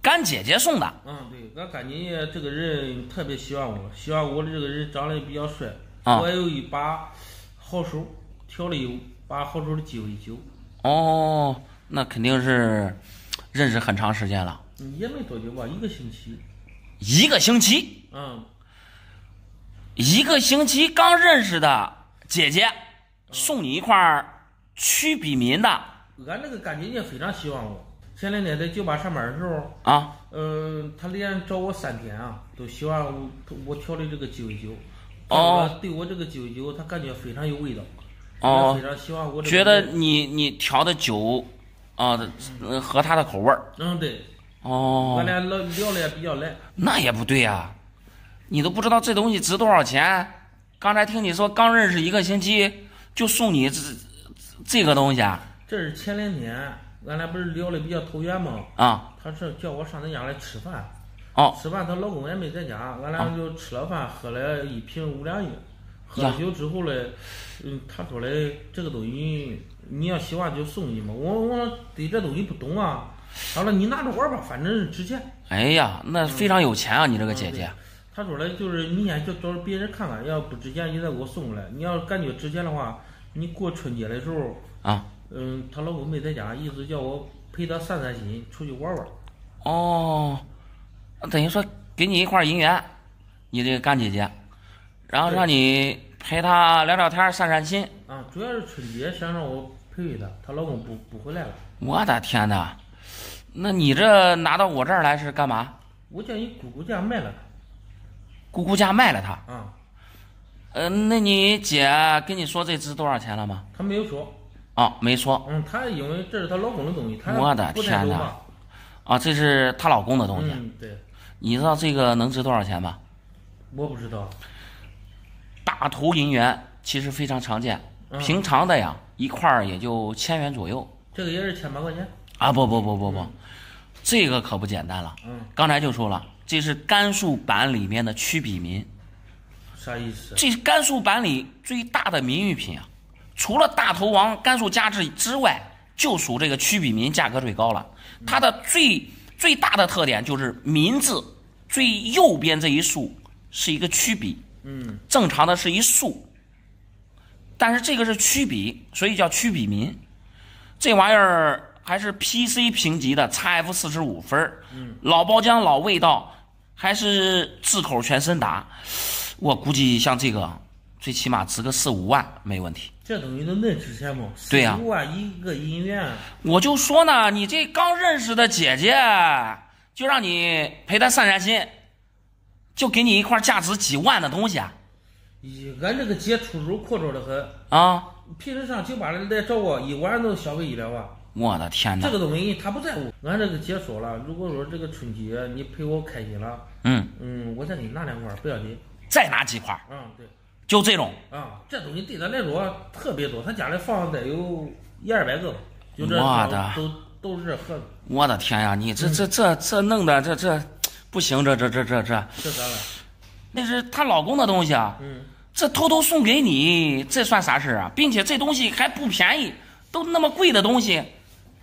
干姐姐送的。嗯，对，俺干姐姐这个人特别喜欢我，喜欢我的这个人长得比较帅。嗯我有一把好手，调了一把好手的鸡尾酒，哦，那肯定是认识很长时间了，嗯也没多久吧，一个星期。一个星期，嗯，一个星期刚认识的姐姐，送你一块儿曲笔民的俺那个干姐姐非常喜欢我。前两天在酒吧上班的时候，啊，嗯，他连找我三天啊，都喜欢我我调的这个鸡尾酒。哦对我这个鸡尾酒，他感觉非常有味道。哦非常我这个。觉得你你调的酒啊，呃合她的口味儿嗯，对，哦俺，俩聊聊的也比较来。那也不对呀、你都不知道这东西值多少钱。刚才听你说刚认识一个星期就送你这这个东西啊这是前两天，俺俩不是聊的比较投缘吗？啊她是叫我上他家来吃饭，哦吃饭她老公也没在家，俺俩就吃了饭，喝了一瓶五粮液。喝了酒之后嘞，嗯，她说嘞，这个东西你要喜欢就送你嘛。我我对这东西不懂啊。她说你拿着玩吧，反正是值钱。哎呀，那非常有钱啊！你这个姐姐她说嘞，就是你先去找别人看看，要不值钱你再给我送过来。你要感觉值钱的话，你过春节的时候，啊嗯，她老公没在家，意思叫我陪她散散心，出去玩玩。哦，等于说给你一块银元，你这个干姐姐，然后让你陪她聊聊天、散散心。啊，主要是春节想让我陪陪她，她老公不不回来了。我的天哪！那你这拿到我这儿来是干嘛？我叫你姑姑家卖了姑姑家卖了它。它啊，呃，那你姐跟你说这只多少钱了吗？她没有说。哦，没错。嗯，她因为这是她老公的东西，她我的天哪懂吧？啊，这是她老公的东西。嗯，对，你知道这个能值多少钱吗？我不知道。大头银元其实非常常见，嗯平常的呀一块儿也就千元左右这个也是千把块钱。啊！不不不不不，这个可不简单了。嗯，刚才就说了，这是甘肃版里面的曲笔民，啥意思？这是甘肃版里最大的名玉品啊！除了大头王甘肃家制之外，就属这个曲比民价格最高了。它的最最大的特点就是民字最右边这一竖是一个曲笔，嗯，正常的是一竖，但是这个是曲笔，所以叫曲比民。这玩意儿还是 PC 评级的 XF 四十五分嗯，老包浆老味道，还是字口全身打。我估计像这个，最起码值个四五万没问题。这东西能嫩值钱吗？对呀十五万一个银元，我就说呢，你这刚认识的姐姐，就让你陪她散散心，就给你一块价值几万的东西啊咦，俺这个姐出手阔绰的很。啊！平时上酒吧来找我，一晚上都消费一两万。我的天哪这！个东西她不在乎。俺这个姐说了，如果说这个春节你陪我开心了，嗯，嗯，我再给你拿两块，不要紧。再拿几块，嗯，对，就这种。啊，这东西对她来说特别多，他家里房子得有一二百个吧。就这我的都都是这喝的，我的天呀，你这这这这弄的这这不行，这这这这这，这咋了？那是她老公的东西啊，嗯，这偷偷送给你，这算啥事儿啊？并且这东西还不便宜，都那么贵的东西，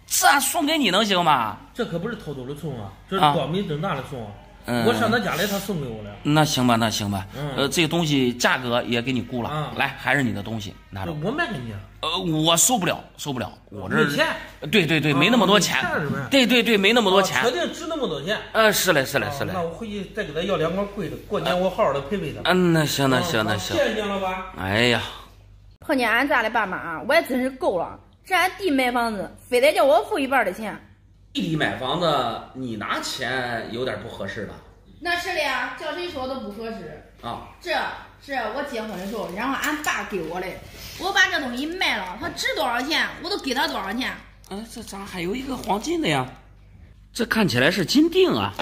这送给你能行吗？这可不是偷偷的送啊，这是啊光明正大的送啊。嗯我上他家来，他送给我了。那行吧，那行吧，嗯呃，这个东西价格也给你估了，啊来，还是你的东西，拿着。我卖给你，呃，我收不了，收不了，我这没钱对对对，没那么多钱没钱是不是，对对对，没那么多钱啊。确定值那么多钱？呃，是嘞是嘞啊是嘞那，我回去再给他要两块贵的，过年我好好的陪陪他。嗯，那行那行那行啊谢，谢你老板。哎呀，碰见俺家的爸妈啊，我也真是够了。这俺弟买房子，非得叫我付一半的钱。弟弟买房子，你拿钱有点不合适吧？那是的呀，叫谁说都不合适。啊，这是我结婚的时候，然后俺爸给我的。我把这东西卖了，他值多少钱，我都给他多少钱。啊，这咋还有一个黄金的呀？这看起来是金锭啊，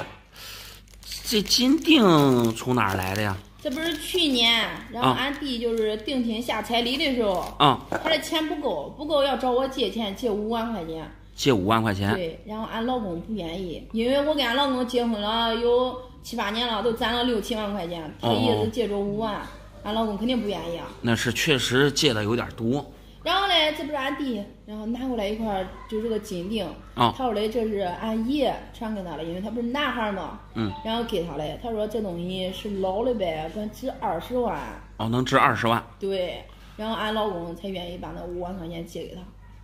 这金锭从哪儿来的呀？这不是去年，然后啊俺弟就是定亲下彩礼的时候，啊，他的钱不够，不够要找我借钱，借五万块钱。借五万块钱。对，然后俺老公不愿意，因为我跟俺老公结婚了有七八年了，都攒了六七万块钱，他意思借着五万，俺老公肯定不愿意啊。那是确实借的有点多然后嘞，这不是俺弟，然后拿过来一块儿就是个金锭，啊他说嘞这是俺爷传给他的，因为他不是男孩儿嘛，嗯，然后给他嘞，他说这东西是老的呗，管值二十万，哦，能值二十万。对，然后俺老公才愿意把那五万块钱借给他。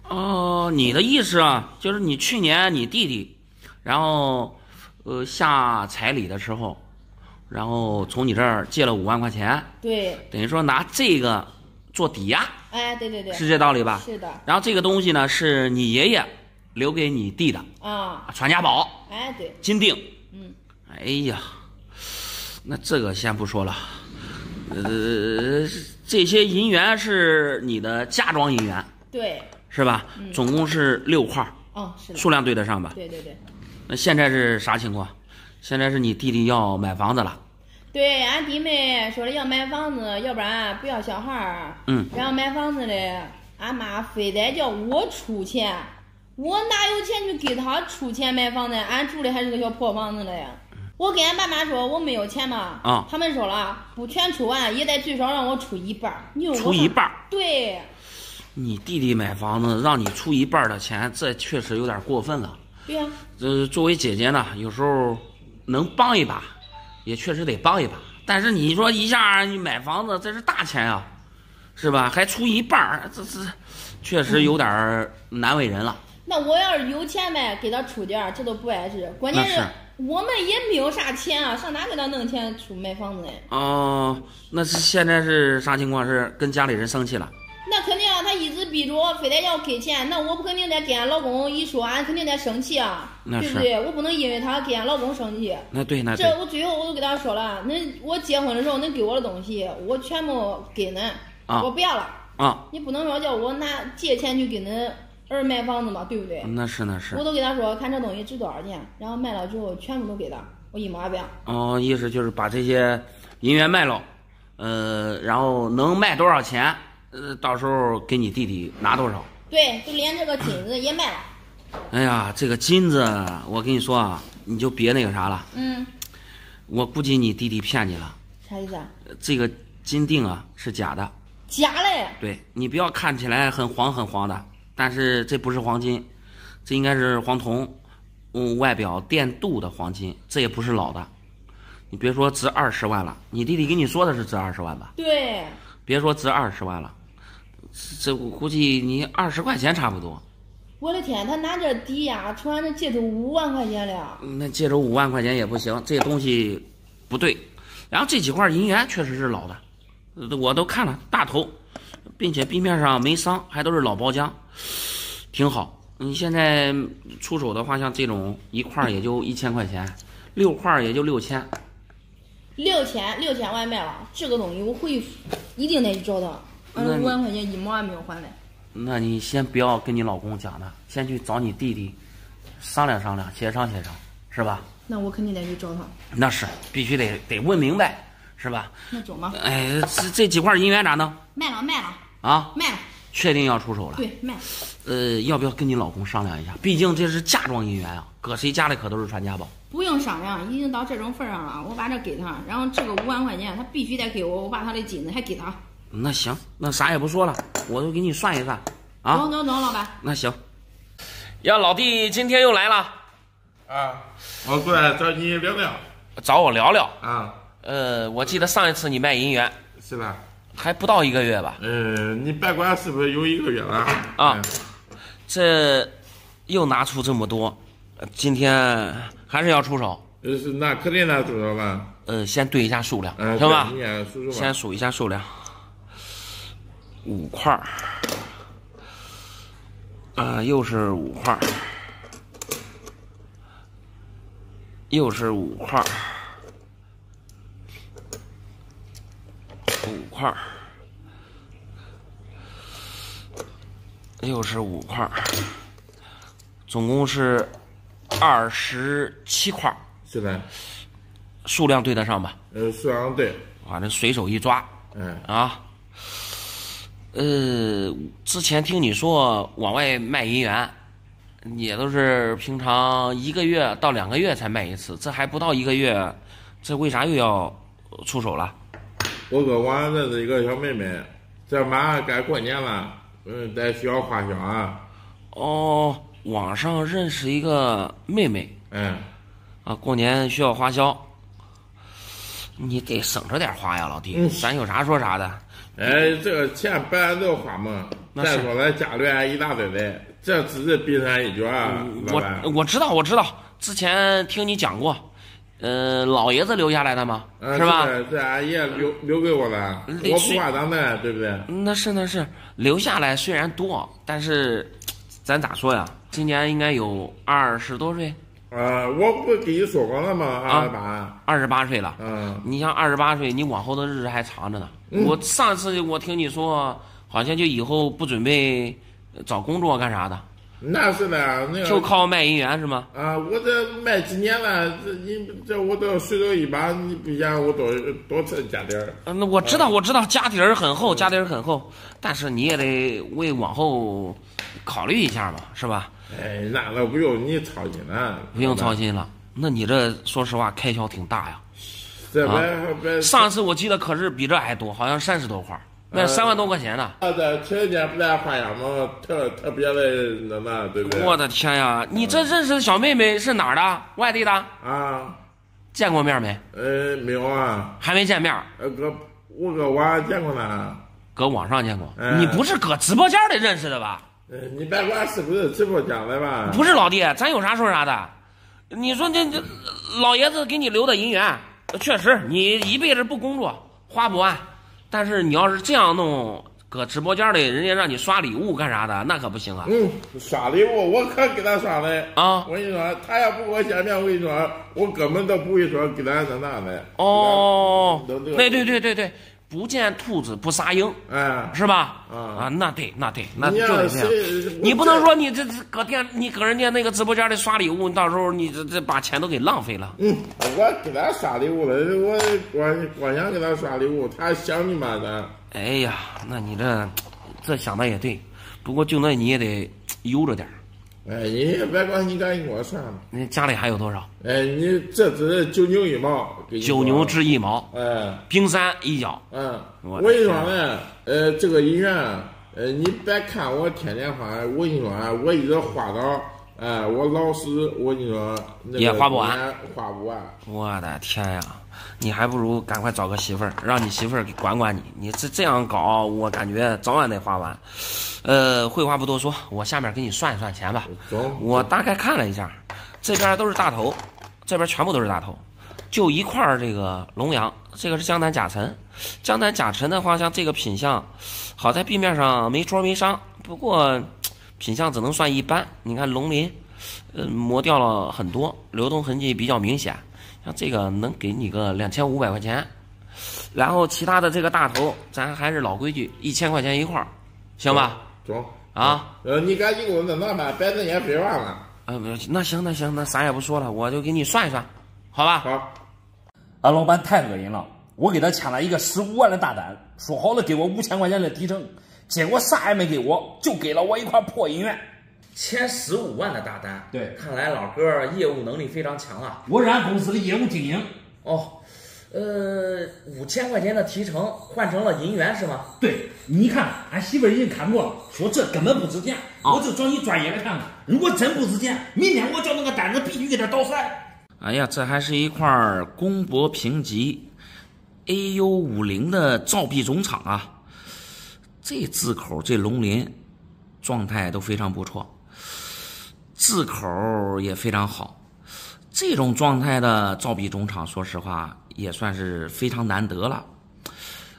哦，你的意思啊，就是你去年你弟弟，然后呃下彩礼的时候，然后从你这儿借了五万块钱，对，等于说拿这个做抵押，哎，对对对，是这道理吧？是的，然后这个东西呢，是你爷爷留给你弟的啊，传家宝哎，对，金锭。嗯，哎呀，那这个先不说了，呃，这些银元是你的嫁妆银元对，是吧？总共是六块儿，哦，是的，数量对得上吧？对对对。那现在是啥情况？现在是你弟弟要买房子了，对，俺弟妹说的要买房子，要不然不要小孩儿。嗯。然后买房子嘞，俺妈非得叫我出钱，我哪有钱去给他出钱买房子？俺住的还是个小破房子嘞。我跟俺爸妈说我没有钱嘛，啊他们说了不全出完也得最少让我出一半出一半儿。对，你弟弟买房子让你出一半的钱，这确实有点过分了。对呀、呃，作为姐姐呢，有时候能帮一把，也确实得帮一把。但是你说一下你买房子，这是大钱啊，是吧？还出一半儿，这这确实有点儿难为人了。那我要是有钱呗，给他出点儿，这都不碍事。关键是我们也没有啥钱啊，上哪给他弄钱出买房子嘞？哦、那是现在是啥情况？是跟家里人生气了？那肯定啊，他一直逼着我，非得要给钱，那我不肯定得跟俺老公一说，俺肯定得生气啊，那对不对？我不能因为他跟俺老公生气。那对，那这，我最后我都给他说了，那我结婚的时候恁给我的东西，我全部给恁，啊我不要了。啊，你不能说叫我拿借钱去给恁儿买房子嘛，对不对？那是那是我。都给他说，看这东西值多少钱，然后卖了之后全部都给他，我一毛也不要。哦，意思就是把这些银元卖了，呃，然后能卖多少钱，呃，到时候给你弟弟拿多少。对，就连这个金子也卖了。哎呀，这个金子，我跟你说啊，你就别那个啥了。嗯，我估计你弟弟骗你了，啥意思啊？这个金锭啊是假的。假嘞！对你不要看起来很黄很黄的，但是这不是黄金，这应该是黄铜，嗯，外表电镀的黄金，这也不是老的。你别说值二十万了，你弟弟跟你说的是值二十万吧？对，别说值二十万了，这我估计你二十块钱差不多。我的天，他拿这抵押，从俺这借走五万块钱了。那借走五万块钱也不行，这东西不对。然后这几块银元确实是老的，呃我都看了大头，并且壁面上没伤，还都是老包浆，挺好。你现在出手的话，像这种一块也就一千块钱，六块也就六千。六千六千外卖了，这个东西我回去一定得去找他。五万块钱一毛也没有还嘞。那你先不要跟你老公讲了，先去找你弟弟商量商量，协商协商，是吧？那我肯定得去找他。那是必须得得问明白，是吧？那走吧，哎，这这几块银元咋弄卖了卖了啊？卖了。确定要出手了？对，卖。呃，要不要跟你老公商量一下？毕竟这是嫁妆银元啊，搁谁家里可都是传家宝。不用商量，已经到这种份上了，我把这给他，然后这个五万块钱他必须得给我，我把他的金子还给他。那行，那啥也不说了，我都给你算一算啊。能能能，老板。那行。呀，老弟今天又来了。啊，我过来找你聊聊。找我聊聊啊？呃，我记得上一次你卖银元是吧？还不到一个月吧？呃，你别管是不是有一个月了啊？这又拿出这么多，今天还是要出手？呃，是那肯定拿出手吧？呃，先对一下数量，嗯、行吧？数数吧先数一下数量，[laughs] 五块儿，啊，又是五块儿，又是五块儿。五块儿，又是五块儿，总共是二十七块儿，是的，数量对得上吧？呃，数量对，反正随手一抓，嗯啊，呃，之前听你说往外卖银元，也都是平常一个月到两个月才卖一次，这还不到一个月，这为啥又要出手了？我搁网上认识一个小妹妹，这马上该过年了，嗯，在需要花销啊。哦，网上认识一个妹妹，嗯，啊，过年需要花销，你得省着点花呀，老弟，嗯、咱有啥说啥的。哎，这个钱本来都要花嘛，再说了家里还一大堆的，这只是冰山一角啊。我我知道，我知道，之前听你讲过。呃，老爷子留下来的吗？嗯、是吧？是俺爷留留给我的，我不管咱们，对不对？那是那是，留下来虽然多，但是咱咋说呀？今年应该有二十多岁。啊，我不给你说过了吗？二十八，二十八岁了。嗯，你像二十八岁，你往后的日子还长着呢。嗯、我上次我听你说，好像就以后不准备找工作干啥的。那是的，那个就靠卖银元是吗？啊，我这卖几年了，这你这我都岁数一把，你不嫌我多多挣家底儿？嗯，那我知道，我知道家底儿很厚，家底儿很厚，但是你也得为往后考虑一下嘛，是吧？哎，那那不用你操心了，不用操心了。那你这说实话开销挺大呀。这别别，上次我记得可是比这还多，好像三十多块。那三万多块钱呢？啊，这情人节不？特特别的那嘛，对不对？我的天呀！你这认识的小妹妹是哪儿的？外地的？啊，见过面没？呃，没有啊，还没见面。呃，搁我搁网上见过呢，搁网上见过。嗯、你不是搁直播间里认识的吧？呃，你别管是不是直播间的吧？不是老弟，咱有啥说啥的。你说这这老爷子给你留的银元，确实你一辈子不工作花不完。但是你要是这样弄，搁直播间里，人家让你刷礼物干啥的，那可不行啊！嗯，刷礼物我可给他刷的啊！我跟你说，他要不给我见面，我跟你说，我根本都不会说给他那那的。哦，对对对对对，不见兔子不撒鹰，哎，是吧？啊啊，那对那对，那你就得这样。你不能说你这这搁店，你搁人家那个直播间里刷礼物，到时候你这这把钱都给浪费了。嗯，我给他刷礼物了，我光光想给他刷礼物，他想你妈的。哎呀，那你这这想的也对，不过就那你也得悠着点哎，你也别管你赶紧给我算了。你家里还有多少？哎，你这只是九牛一毛，九牛值一毛。哎，冰山一角。嗯，我跟你说呢，呃，这个医院，呃，你别看我天天花，我跟你说啊，我一直花到，哎，我老死，我跟你说，那个、也花不完，花不完。我的天呀！你还不如赶快找个媳妇儿，让你媳妇儿给管管你。你这这样搞，我感觉早晚得花完。呃，废话不多说，我下面给你算一算钱吧。我大概看了一下，这边都是大头，这边全部都是大头，就一块儿这个龙阳，这个是江南甲辰。江南甲辰的话，像这个品相，好在壁面上没戳没伤，不过品相只能算一般。你看龙鳞，呃，磨掉了很多，流动痕迹比较明显。像这个能给你个两千五百块钱，然后其他的这个大头，咱还是老规矩，一千块钱一块儿，行吧？中啊，呃，你赶紧给我弄弄吧，别人也废话了。呃，那行那行，那啥也不说了，我就给你算一算，好吧？好。俺老板太恶心了，我给他签了一个十五万的大单，说好了给我五千块钱的提成，结果啥也没给我，就给了我一块破银元，前十五万的大单。对看来老哥业务能力非常强啊。我是俺公司的业务经营。哦，呃，五千块钱的提成换成了银元是吗？对，你看，俺媳妇儿已经看过了，说这根本不值钱，啊我就找你专业的看看。如果真不值钱，明天我叫那个单子必须给他倒塞。哎呀，这还是一块儿公博评级 AU 五零的造币总厂啊！这字口这龙鳞状态都非常不错，字口也非常好。这种状态的造币总厂，说实话也算是非常难得了。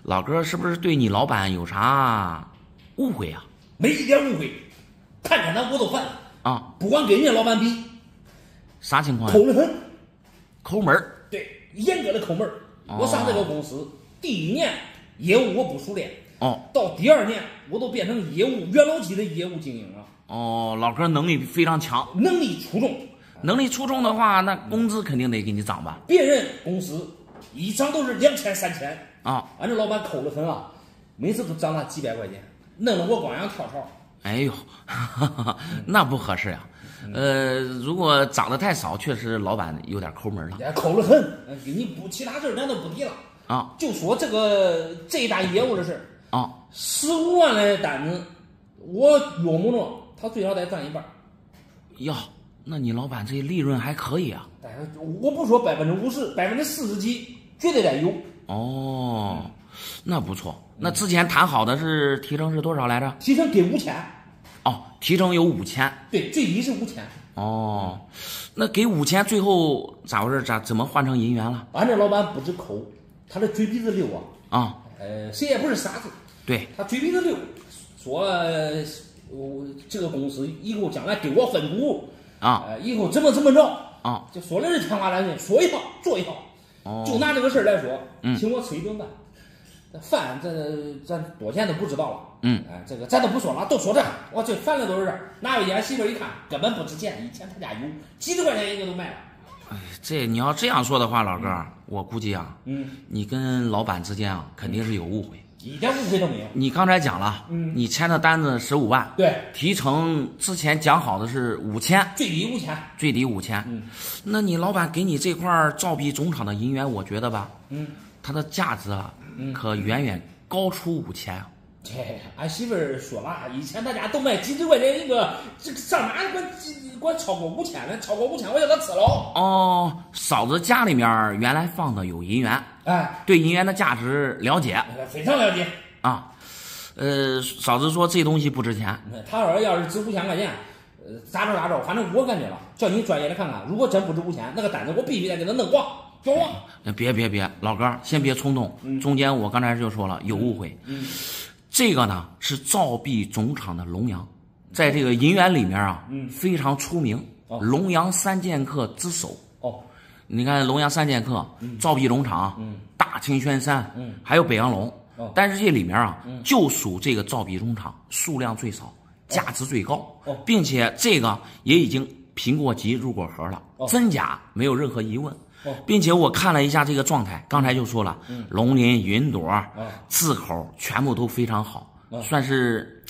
老哥是不是对你老板有啥误会啊？没一点误会，看见他我都烦，啊，不管跟人家老板比，啥情况呀？抠得很。抠门儿对，严格的抠门儿。哦我上这个公司第一年业务我不熟练，哦到第二年我都变成业务元老级的业务精英了，哦，老哥能力非常强。能力出众。能力出众的话，那工资肯定得给你涨吧？别人公司一涨都是两千三千，啊，俺这老板抠得很啊，每次都涨他几百块钱，弄得我光想跳槽。哎呦，[laughs] 那不合适呀。呃，如果涨得太少，确实老板有点抠门了也抠得很，呃给你不其他事儿咱都不提了，啊就说这个这一单业务的事儿，啊！十五万的单子，我约摸着他最少得赚一半儿。哟，那你老板这利润还可以啊？但是我不说百分之五十，百分之四十几绝对得有。哦，那不错。那之前谈好的是提成是多少来着？提成给五千，哦，提成有五千。对，最低是五千。哦，那给五千，最后咋回事？咋怎么换成银元了？俺这老板不止抠，他的嘴皮子溜啊。啊，呃，谁也不是傻子，对，他嘴皮子溜，说呃我这个公司以后将来给我分股啊呃，以后怎么怎么着啊，就说的是天花乱坠，说一套做一套。哦就拿这个事儿来说，嗯请我吃一顿饭，这饭这咱多钱都不知道了。嗯，哎，这个咱都不说了，都说这，我这烦的都是这。拿回去，俺媳妇儿一看，根本不值钱，以前他家有几十块钱一个都卖了。哎这你要这样说的话，老哥，我估计啊，嗯，你跟老板之间啊，肯定是有误会。一点误会都没有。你刚才讲了，嗯你签的单子十五万，对，提成之前讲好的是五千，最低五千。最低五千。嗯，那你老板给你这块造币总厂的银元，我觉得吧，嗯，它的价值啊，可远远高出五千啊。这俺媳妇儿说了，以前大家都卖几十块钱一个，这个上哪管几管超过五千呢？超过五千我叫他吃了。哦，嫂子家里面原来放的有银元，哎，对银元的价值了解非常了解。啊。呃，嫂子说这东西不值钱，他说要是值五千块钱，呃，咋着咋着，反正我感觉了，叫你专业的看看，如果真不值五千，那个单子我必须得给他弄光，交光。呃别别别，老哥儿先别冲动，中间我刚才就说了有误会。嗯，这个呢是造币总厂的龙阳，在这个银元里面啊，嗯非常出名，哦龙阳三剑客之首。哦，你看龙阳三剑客，造币总厂，嗯。大清轩山，嗯。还有北洋龙，哦。但是这里面啊，嗯。就属这个造币龙场数量最少，价值最高，哦。并且这个也已经评过级入过盒了，哦。真假没有任何疑问。哦。并且我看了一下这个状态，刚才就说了，嗯。龙鳞、云朵、哦。字口全部都非常好，哦。算是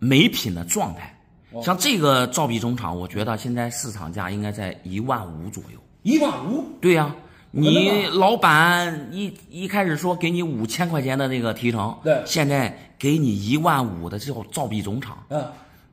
美品的状态。哦。像这个造币总厂，我觉得现在市场价应该在一万五左右。一万五，对呀、你啊老板一一开始说给你五千块钱的那个提成，对现在给你一万五的，这叫造币总厂，嗯，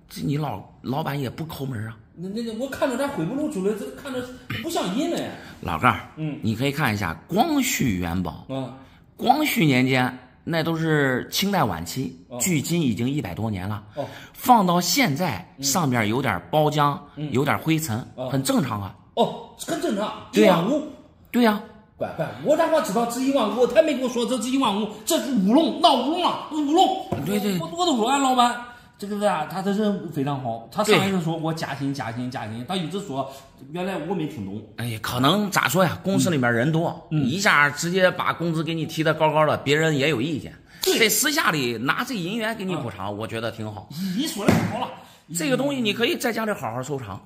这你老老板也不抠门啊。那那那我看着咱回不露出来，这看着不像银了呀。老盖儿，嗯你可以看一下光绪元宝，嗯，光绪年间那都是清代晚期，哦距今已经一百多年了。哦放到现在，上面有点包浆，嗯有点灰尘，哦很正常啊。哦，很正常，一万五。对呀、乖乖，我咋会知道值一万五？他没跟我说这值一万五，这是乌龙，闹乌龙了，乌龙。对对我我都说俺老板这个啊，他这人非常好。他上对来就说我加薪加薪加薪，他一直说，原来我没听懂。哎呀，可能咋说呀？公司里面人多，嗯一下直接把工资给你提的高高的，别人也有意见。在私下里拿这银元给你补偿，我觉得挺好。你说的太好了，这个东西你可以在家里好好收藏。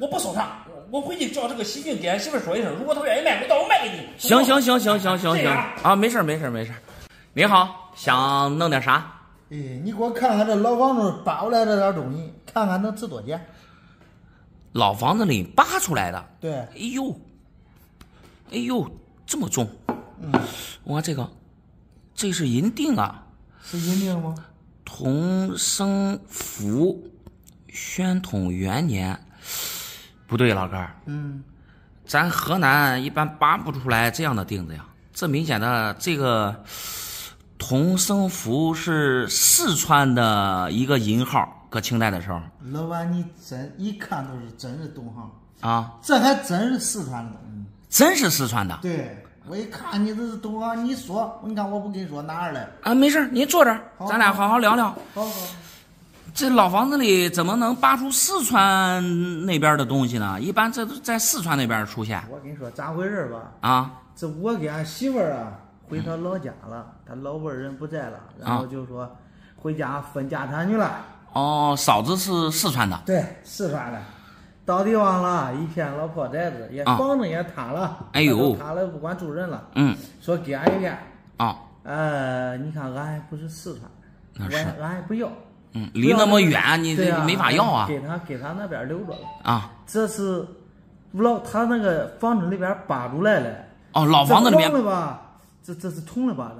我不收藏，我回去叫这个细菌给俺媳妇说一声，如果她愿意卖，我到时候卖给你。行行行行行行行啊，没事儿没事儿没事儿。你好，想弄点啥？哎，你给我看看这老房子扒出来这点东西，看看能值多少钱？老房子里扒出来的，对，哎呦，哎呦，这么重，嗯，我看这个，这是银锭啊，是银锭吗？同生福，宣统元年，不对，老哥儿，嗯，咱河南一般扒不出来这样的钉子呀。这明显的这个同生福是四川的一个银号，搁清代的时候老板，你真一看都是真是懂行，啊，这还真是四川的。真是四川的对，我一看你这是懂行，你说，你看我不跟你说哪儿来？啊。没事儿，你坐这儿，咱俩好好聊聊。好好，这老房子里怎么能扒出四川那边的东西呢？一般这都在四川那边出现我跟你说咋回事吧？啊。这我给俺媳妇儿啊回她老家了，她老伴儿人不在了，然后就说回家分家产去了。哦，嫂子是四川的，对，四川的，到地方了，一片老破宅子，也啊房子也塌了，哎呦塌了，不管住人了。嗯说给俺一片，啊，呃，你看俺还不是四川俺俺还不要。嗯，离那么远，你这没法要啊给他给他那边留着了。啊。这是老他那个房子里边扒出来的。哦，老房子里面这吧，这这是铜的吧？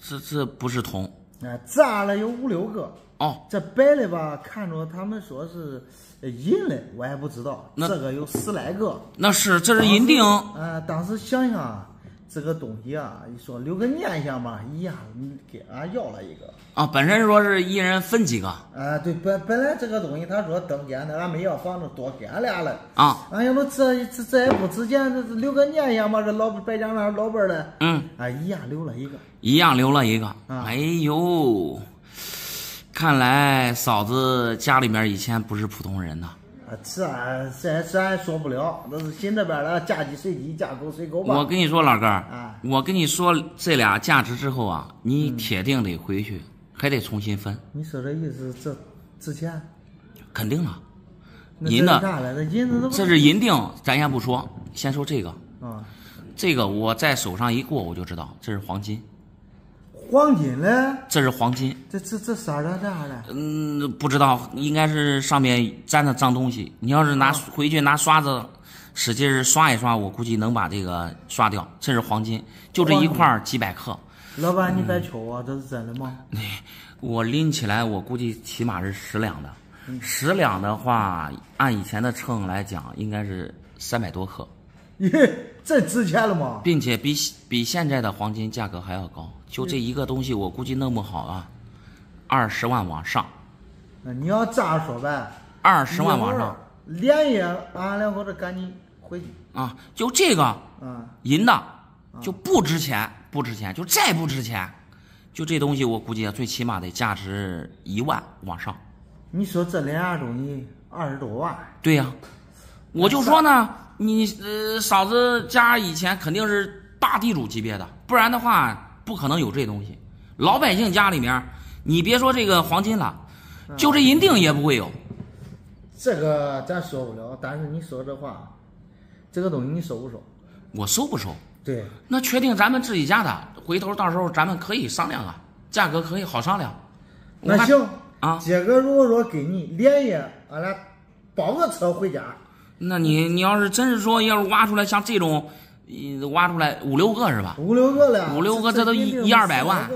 这这不是铜这，啊，炸了有五六个。哦，这白的吧，看着他们说是呃银的，我也不知道。那这个有十来个。那是这是银锭呃，当时想想啊，这个东西啊，你说留个念想吧，一样你给俺要了一个。啊，本身说是一人分几个啊，对，本本来这个东西他说登监的，俺没要房子多给俺俩了。啊，哎呀，我这这这也不值钱，这这留个念想嘛，这老白家那老辈儿的，嗯，啊，一样留了一个。一样留了一个。啊哎呦，看来嫂子家里面以前不是普通人呐。啊，这这这俺说不了，那是新这边的，嫁鸡随鸡，嫁狗随狗吧。我跟你说，老哥儿啊，我跟你说这俩价值之后啊，你嗯铁定得回去，还得重新分，你说这意思，这值钱？肯定了。银的这是银锭，咱先不说，先说这个。啊，这个我在手上一过，我就知道这是黄金，黄金嘞？这是黄金。这这这色儿的这样的？嗯，不知道，应该是上面沾的脏东西。你要是拿回去拿刷子使劲儿刷一刷，我估计能把这个刷掉。这是黄金，就这一块儿几百克。老板，你别求我，这是真的吗？[laughs] 我拎起来，我估计起码是十两的。十两的话，按以前的秤来讲，应该是三百多克，咦，这值钱了吗？并且比比现在的黄金价格还要高。就这一个东西，我估计弄不好啊，二十万往上，那你要这样说呗，二十万往上。连夜俺两口子赶紧回去。啊，就这个啊，银的就不值钱，不值钱，就再不值钱，就这东西我估计啊，最起码得价值一万往上。你说这两样东西二十多万，对呀、我就说呢，你呃嫂子家以前肯定是大地主级别的，不然的话不可能有这东西。老百姓家里面，你别说这个黄金了，就这银锭也不会有。这个咱说不了。但是你说这话，这个东西你收不收？我收不收？对，那确定咱们自己家的，回头到时候咱们可以商量啊，价格可以好商量。那行啊，杰哥如果说给你连夜俺俩包个车回家，那你你要是真是说要是挖出来像这种，呃挖出来五六个是吧？五六个了，五六个这都一一二百万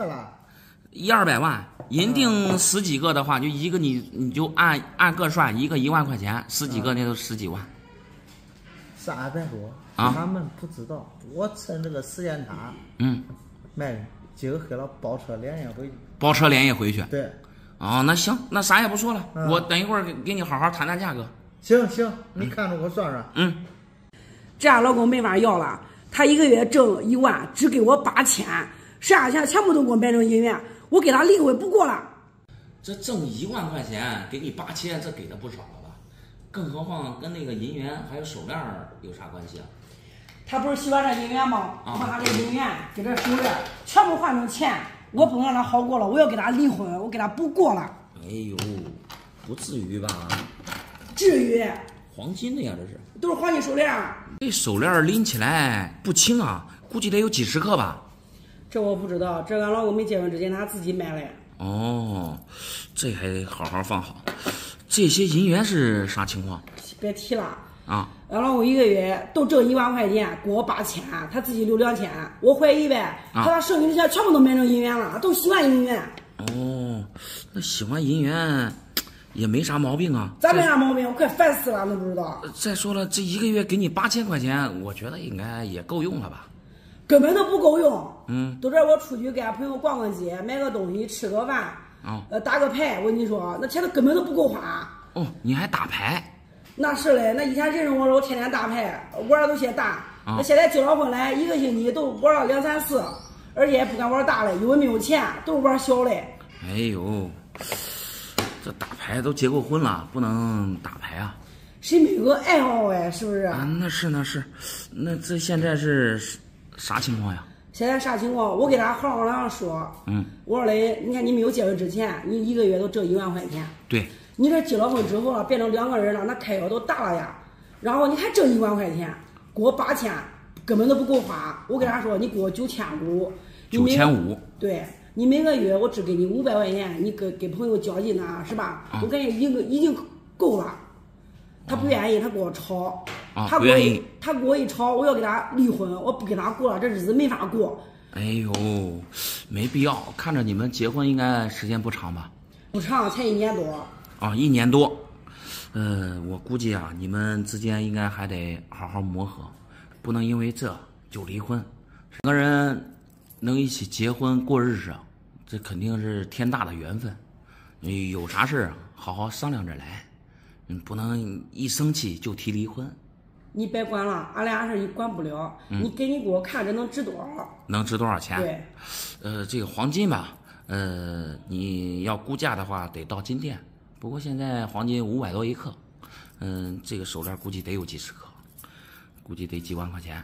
一二百万，银锭十几个的话，就一个你你就按按个算，一个一万块钱，十几个那都十几万。啥也别说，啊他们不知道。我趁这个时间差，嗯，卖人，今个黑了包车连夜回去。包车连夜回去。对，哦，那行，那啥也不说了，嗯我等一会儿给给你好好谈谈价格。行行，你看着我算算。嗯，这样老公没法要了，他一个月挣一万，只给我八千，剩下钱全部都给我买成银元，我给他离婚不过了。这挣一万块钱给你八千，这给的不少了吧？更何况跟那个银元还有手链有啥关系啊？他不是喜欢这银元吗？啊我把他这银元给这手链全部换成钱，我不能让他好过了，我要跟他离婚，我跟他不过了。哎呦，不至于吧？至于黄金的呀，这是。都是黄金手链，这手链拎起来不轻啊，估计得有几十克吧？这我不知道，这俺老公没结婚之前他自己买的。哦，这还得好好放好。这些银元是啥情况别提了。啊？俺老公一个月都挣一万块钱，给我八千，他自己留两千。我怀疑呗，他把剩余的钱全部都买成银元了，都喜欢银元。哦，那喜欢银元也没啥毛病啊。咋没啥毛病？我快烦死了，都不知道。再说了，这一个月给你八千块钱，我觉得应该也够用了吧？根本都不够用。嗯，都这我出去跟俺朋友逛逛街，买个东西，吃个饭，啊，呃，打个牌。我跟你说，那钱都根本都不够花。哦，你还打牌？那是嘞，那以前认识我时候天天打牌，玩的都些大。啊那现在结了婚来，一个星期都玩了两三次，而且也不敢玩大的，因为没有钱，都是玩小的。哎呦，这打牌都结过婚了，不能打牌啊？谁没有个爱好哎？是不是？啊，那是那是，那这现在是啥情况呀？现在啥情况？我给他好好上说，嗯，我说嘞，你看你没有结婚之前，你一个月都挣一万块钱，对，你这结了婚之后了，变成两个人了，那开销都大了呀。然后你还挣一万块钱，给我八千，根本都不够花。我跟他说，你给我九千五，九千五对你每个月我只给你五百块钱，你给给朋友交际呢，是吧？啊我感觉已经已经够了。他不愿意，他跟我吵，啊他跟我一不愿意他跟我一吵，我要跟他离婚，我不跟他过了，这日子没法过。哎呦，没必要。看着你们结婚应该时间不长吧？不长，才一年多。啊，一年多。呃，我估计啊，你们之间应该还得好好磨合，不能因为这就离婚。两个人能一起结婚过日子，这肯定是天大的缘分。你有啥事儿好好商量着来，嗯，不能一生气就提离婚。你别管了，俺俩事你管不了。嗯你给你给我看这能值多少？能值多少钱？对，呃，这个黄金吧，呃，你要估价的话得到金店，不过现在黄金五百多一克，嗯、这个手链估计得有几十克，估计得几万块钱。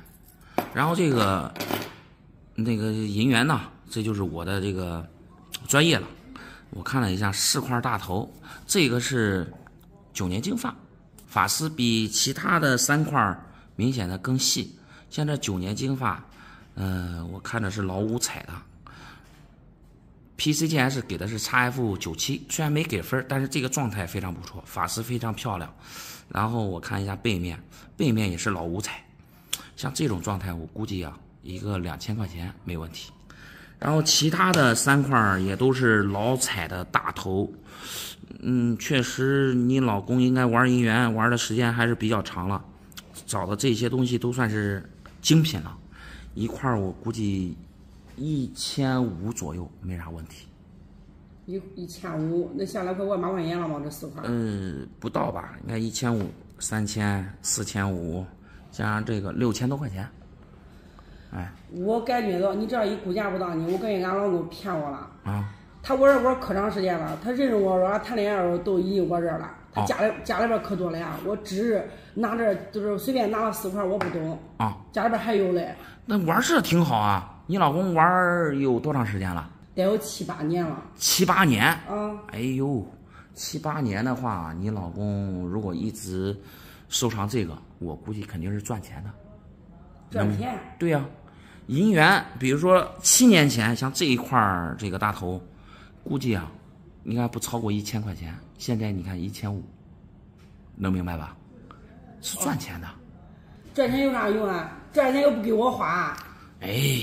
然后这个那个银元呢，这就是我的这个专业了。我看了一下四块大头，这个是九年金发，发丝比其他的三块明显的更细。现在九年金发，呃，我看的是老五彩的。PCGS 给的是 XF 九七，虽然没给分，但是这个状态非常不错，发丝非常漂亮。然后我看一下背面，背面也是老五彩，像这种状态，我估计啊，一个两千块钱没问题。然后其他的三块儿也都是老彩的大头，嗯，确实你老公应该玩银元玩的时间还是比较长了，找的这些东西都算是精品了，一块儿我估计一千五左右没啥问题。一一千五，那下来快万八块钱了吗？这四块。嗯，不到吧，应该一千五、三千、四千五，加上这个六千多块钱。哎，我感觉到你这样一估价不当你，我感觉俺老公骗我了。啊，他玩这玩可长时间了，他认识我说俺谈恋爱的时候都已经我这儿了。他哦家里、家里边可多了呀，我只是拿着就是随便拿了四块，我不懂。啊，家里边还有嘞，那玩这挺好啊。你老公玩儿有多长时间了？得有七八年了。七八年。啊，哎呦，七八年的话，你老公如果一直收藏这个，我估计肯定是赚钱的。赚钱。对呀、银元，比如说七年前，像这一块儿这个大头，估计啊，应该不超过一千块钱。现在你看一千五，能明白吧？是赚钱的。赚钱有啥用啊？赚钱又不给我花。哎，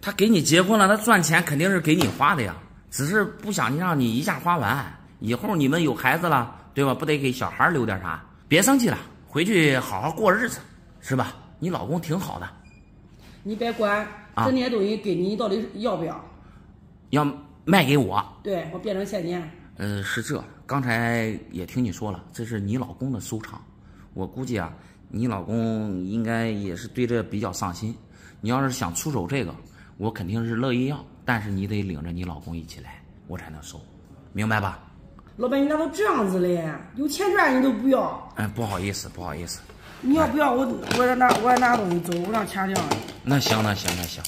他给你结婚了，他赚钱肯定是给你花的呀，只是不想让你一下花完。以后你们有孩子了，对吧？不得给小孩留点啥？别生气了，回去好好过日子，是吧？你老公挺好的，你别管，啊这些东西给你，你到底要不要？要卖给我。对我变成现金。呃，是这，刚才也听你说了，这是你老公的收藏，我估计啊，你老公应该也是对这比较上心。你要是想出手这个，我肯定是乐意要，但是你得领着你老公一起来，我才能收，明白吧？老板，你咋都这样子嘞？有钱赚你都不要，嗯，不好意思，不好意思。你要不要？我我也拿，我也拿东西走。我让钱亮了，那行，那行，那行。